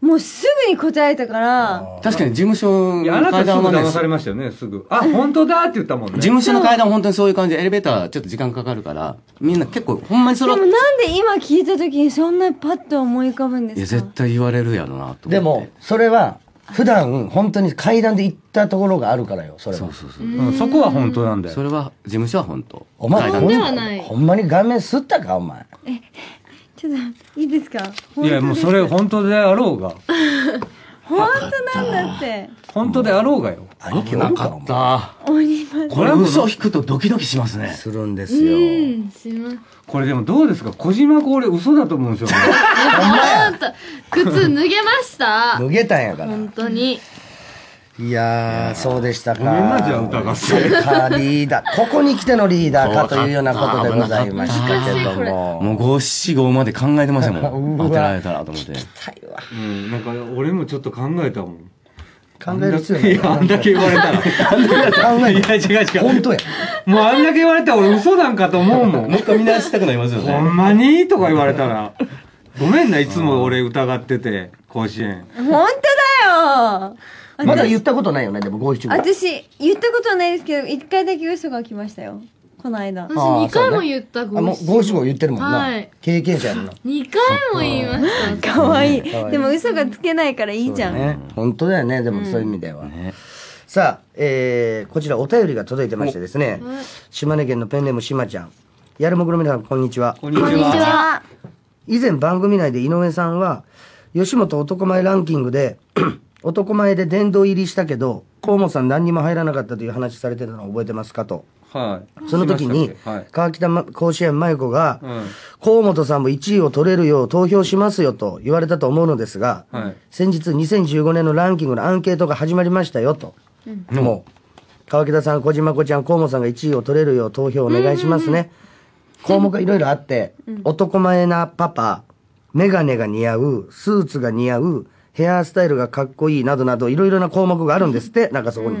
もうすぐに答えたから、確かに事務所いやあなたすぐの階段はね騙されましたよねすぐ。あ本当だって言ったもんね。事務所の階段は本当にそういう感じでエレベーターちょっと時間かかるからみんな結構ほんまにそれはでもなんで今聞いた時にそんなパッと思い浮かぶんいやですか？絶対言われるやろなと思って。でも、それは、普段、本当に階段で行ったところがあるからよ、それは。そうそうそう。うんそこは本当なんだよ。それは事務所は本当？お前、階段ほんではない。ほんまに顔面すったか、お前？ちょっといいですか？いやもうそれ本当であろうが 本当なんだって本当であろうがよ兄貴おるか、お前。あおりますこれ嘘引くとドキドキしますねするんですよ。うん、します。これでもどうですか？小島これ嘘だと思うんですよ 靴脱げました。脱げたんやから。本当に。いやー、そうでしたか。ごめんなじゃあ疑ってそうか、リーダー。ここに来てのリーダーかというようなことでございましたけども。もう五七五まで考えてましたもん。当てられたなと思って。うんなんか俺もちょっと考えたもん。考える必要ない。いやあんだけ言われたら。考えい。や違う違う。本当や。もうあんだけ言われたら俺嘘なんかと思うもん。もう一回見直したくなりますよほんまに？とか言われたら。ごめんないつも俺疑ってて甲子園。本当だよまだ言ったことないよね、でも五七五。私言ったことはないですけど一回だけ嘘が来ましたよこの間私あー2回も言ったあ、もう五七五言ってるもんな。はい経験者やるな。2回も言いました。かわいいかわいいでも嘘がつけないからいいじゃん、ね。本当だよね、でもそういう意味では。さあ、えー、こちらお便りが届いてましてですね、島根県のペンネームしまちゃん。やるもぐの皆さん、こんにちは。こんにちは以前番組内で井上さんは吉本男前ランキングで男前で殿堂入りしたけど河本さん何にも入らなかったという話されてたのを覚えてますかと。はい。その時に川北ま甲子園舞子がうん。河本さんも1位を取れるよう投票しますよと言われたと思うのですが、はい。先日2015年のランキングのアンケートが始まりましたよと、もう川北さん小島子ちゃん河本さんが1位を取れるよう投票お願いしますね、項目がいろいろあって、男前なパパメガネが似合うスーツが似合うヘアスタイルがかっこいいなどなどいろいろな項目があるんですってなんかそこに、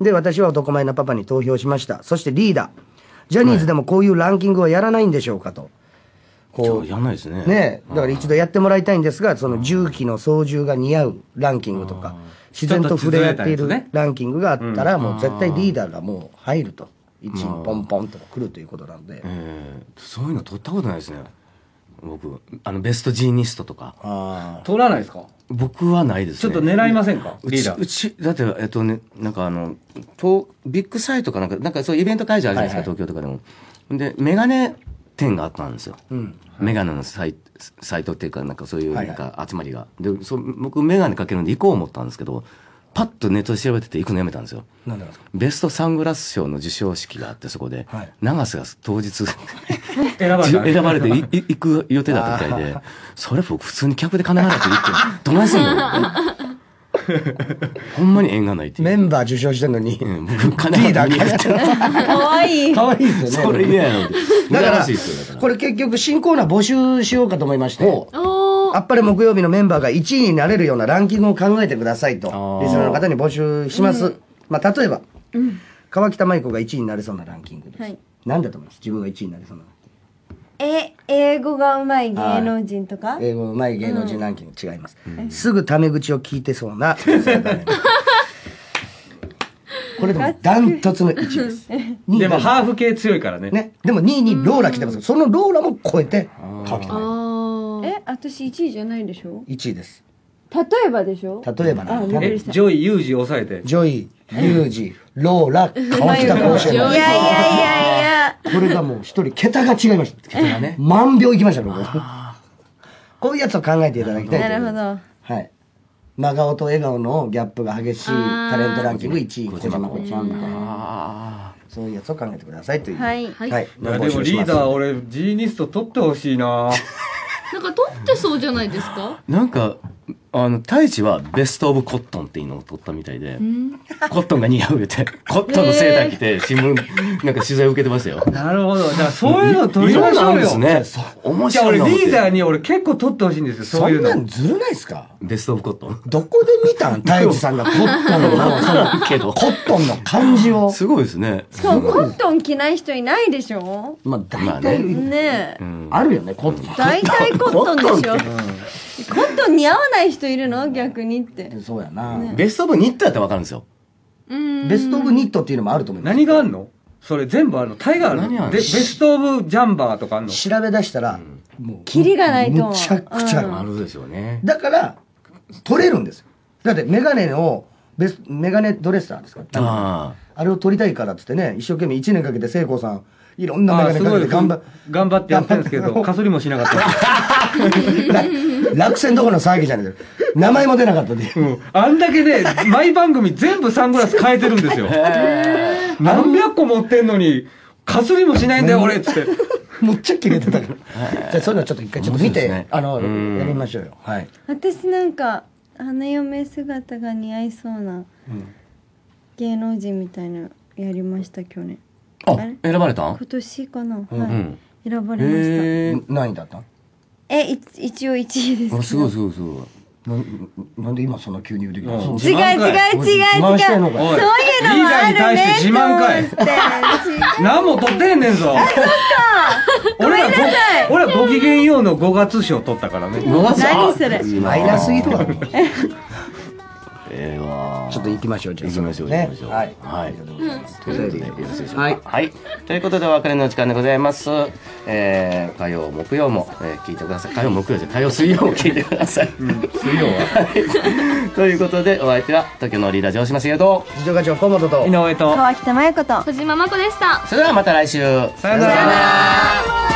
で私は男前なパパに投票しました。そしてリーダー。ジャニーズでもこういうランキングはやらないんでしょうかと。こうやんないですね。ねだから一度やってもらいたいんですが、その重機の操縦が似合うランキングとか、自然と触れ合っているランキングがあったら、もう絶対リーダーがもう入ると。1位ポンポンと来るということなんで。えーそういうの取ったことないですね僕あのベストジーニストとか。あ取らないですか？僕はないですね。ちょっと狙いませんか？うちリーダー。うちだってえっとねなんかあのとビッグサイトかなんかなんかそういうイベント会場あるじゃないですか、はいはい。東京とかでも。でメガネ店があったんですよ、ん。メガネのサイサイトっていうかなんかそういうはいはないんか集まりが、でそ僕メガネかけるんで行こう思ったんですけどパッとネットで調べてて行くのやめたんですよ。あ。なんでなんですか？ベストサングラス賞の授賞式があってそこで、はい。永瀬が当日選ばれた 選ばれていい行く予定だったみたいでそれ僕普通に客で金払って行ってどないすんの？ほんまに縁がないっていう。メンバー受賞してんのに、うん僕金リーダー払ってがかわいい。可愛いですよね。それ嫌やのでだからこれ結局新コーナー募集しようかと思いまして、おおーあっぱれ木曜日のメンバーが1位になれるようなランキングを考えてくださいとリスナーの方に募集します。まあ、例えば、川北舞子が1位になれそうなランキングです。はい。なんだと思います？自分が1位になれそうな。え英語が上手い芸能人とか？英語うまい芸能人ランキング違います、すぐタメ口を聞いてそうな。これでもダントツの1位です。2位でもがハーフ系強いからね。ね。でも2位にローラ来てます。そのローラも超えて川北あーえ私1位じゃないでしょ？1位です。例えばでしょ？例えばなジョイユージ抑えて。ジョイユージローラ川北甲子園。いやいやいやいや。これがもう一人桁が違いました。桁がね。万秒いきましたねこれこういうやつを考えていただきたいなるほど。はい。真顔と笑顔のギャップが激しいタレントランキング1位小島こちゃん。みたいなあそういうやつを考えてくださいという。はいはい。はい。いやでもリーダー俺ジーニスト取ってほしいななんか取ってそうじゃないですか？なんかあの太一はベストオブコットンっていうのを取ったみたいでコットンが似合うってコットンのセーター着て新聞なんか取材を受けてましたよ。なるほど。じゃあそういうの取りましょうよ。んですね。面じゃあ俺白いな思って。リーダーに俺結構取ってほしいんですよ。そそういうんのなんずるないですか？ベストオブコットン？どこで見たん？太一さんがコットンのその けど。コットンの感じを。すごいですね。そうコットン着ない人いないでしょ？まあまあ大体ね。ねえ。うん。あるよねコットン。大体コットンでしょ？コットン似合わない人いるの？逆にって。そうやな。ベストオブニットやったらわかるんです。ようん。ベストオブニットっていうのもあると思います。何があんの？それ全部あるの？タイガーある何あん。のベストオブジャンバーとかあんの？調べ出したらもうキリがないと思う。むちゃくちゃある。うん。あるですよね。だから取れるんですよ。だってメガネをベスメガネドレッサーですか？ああれを取りたいからっつってね一生懸命1年かけて聖子さんいろんなメガネかあーすごいけて頑張頑張ってやってるんですけどかすりもしなかった。ら落選どころの騒ぎじゃない名前も出なかったで。うん。あんだけね毎番組全部サングラス変えてるんですよ。何百個持ってんのにかすりもしないんだよ俺っつって。むっちゃ切れてたからじゃあそういうのちょっと一回ちょっと見て、ね。あのうん。やりましょうよ。はい。私なんか花嫁姿が似合いそうな芸能人みたいなのやりました去年あ選ばれたん？今年かな、ん。はい、うん。選ばれました。何位だった？えい一応1位ですすごいすごいすごい。なんなんで今そんな急に言うてきた違う違う違う違う。そういうのもあるリーダーに対ねして自慢かい。何も取ってへんねんぞ。俺らご俺らご機嫌ようの5月賞取ったからね。5月何それ。マイナスいるわ ええわちょっと行きましょうじゃあ。行きましょうね。行きましょう。はい。はい。以上でございます。ということでよろしいでしょうか。はい。はい。ということでお別れの時間でございます。えー火曜木曜もえー聞いてください。火曜木曜じゃ火曜水曜も聞いてください。水曜は。ということでお相手は東京のリーダー城島茂と次長課長河本と。井上と川北麻由子と小島真子でした。それではまた来週。さよなら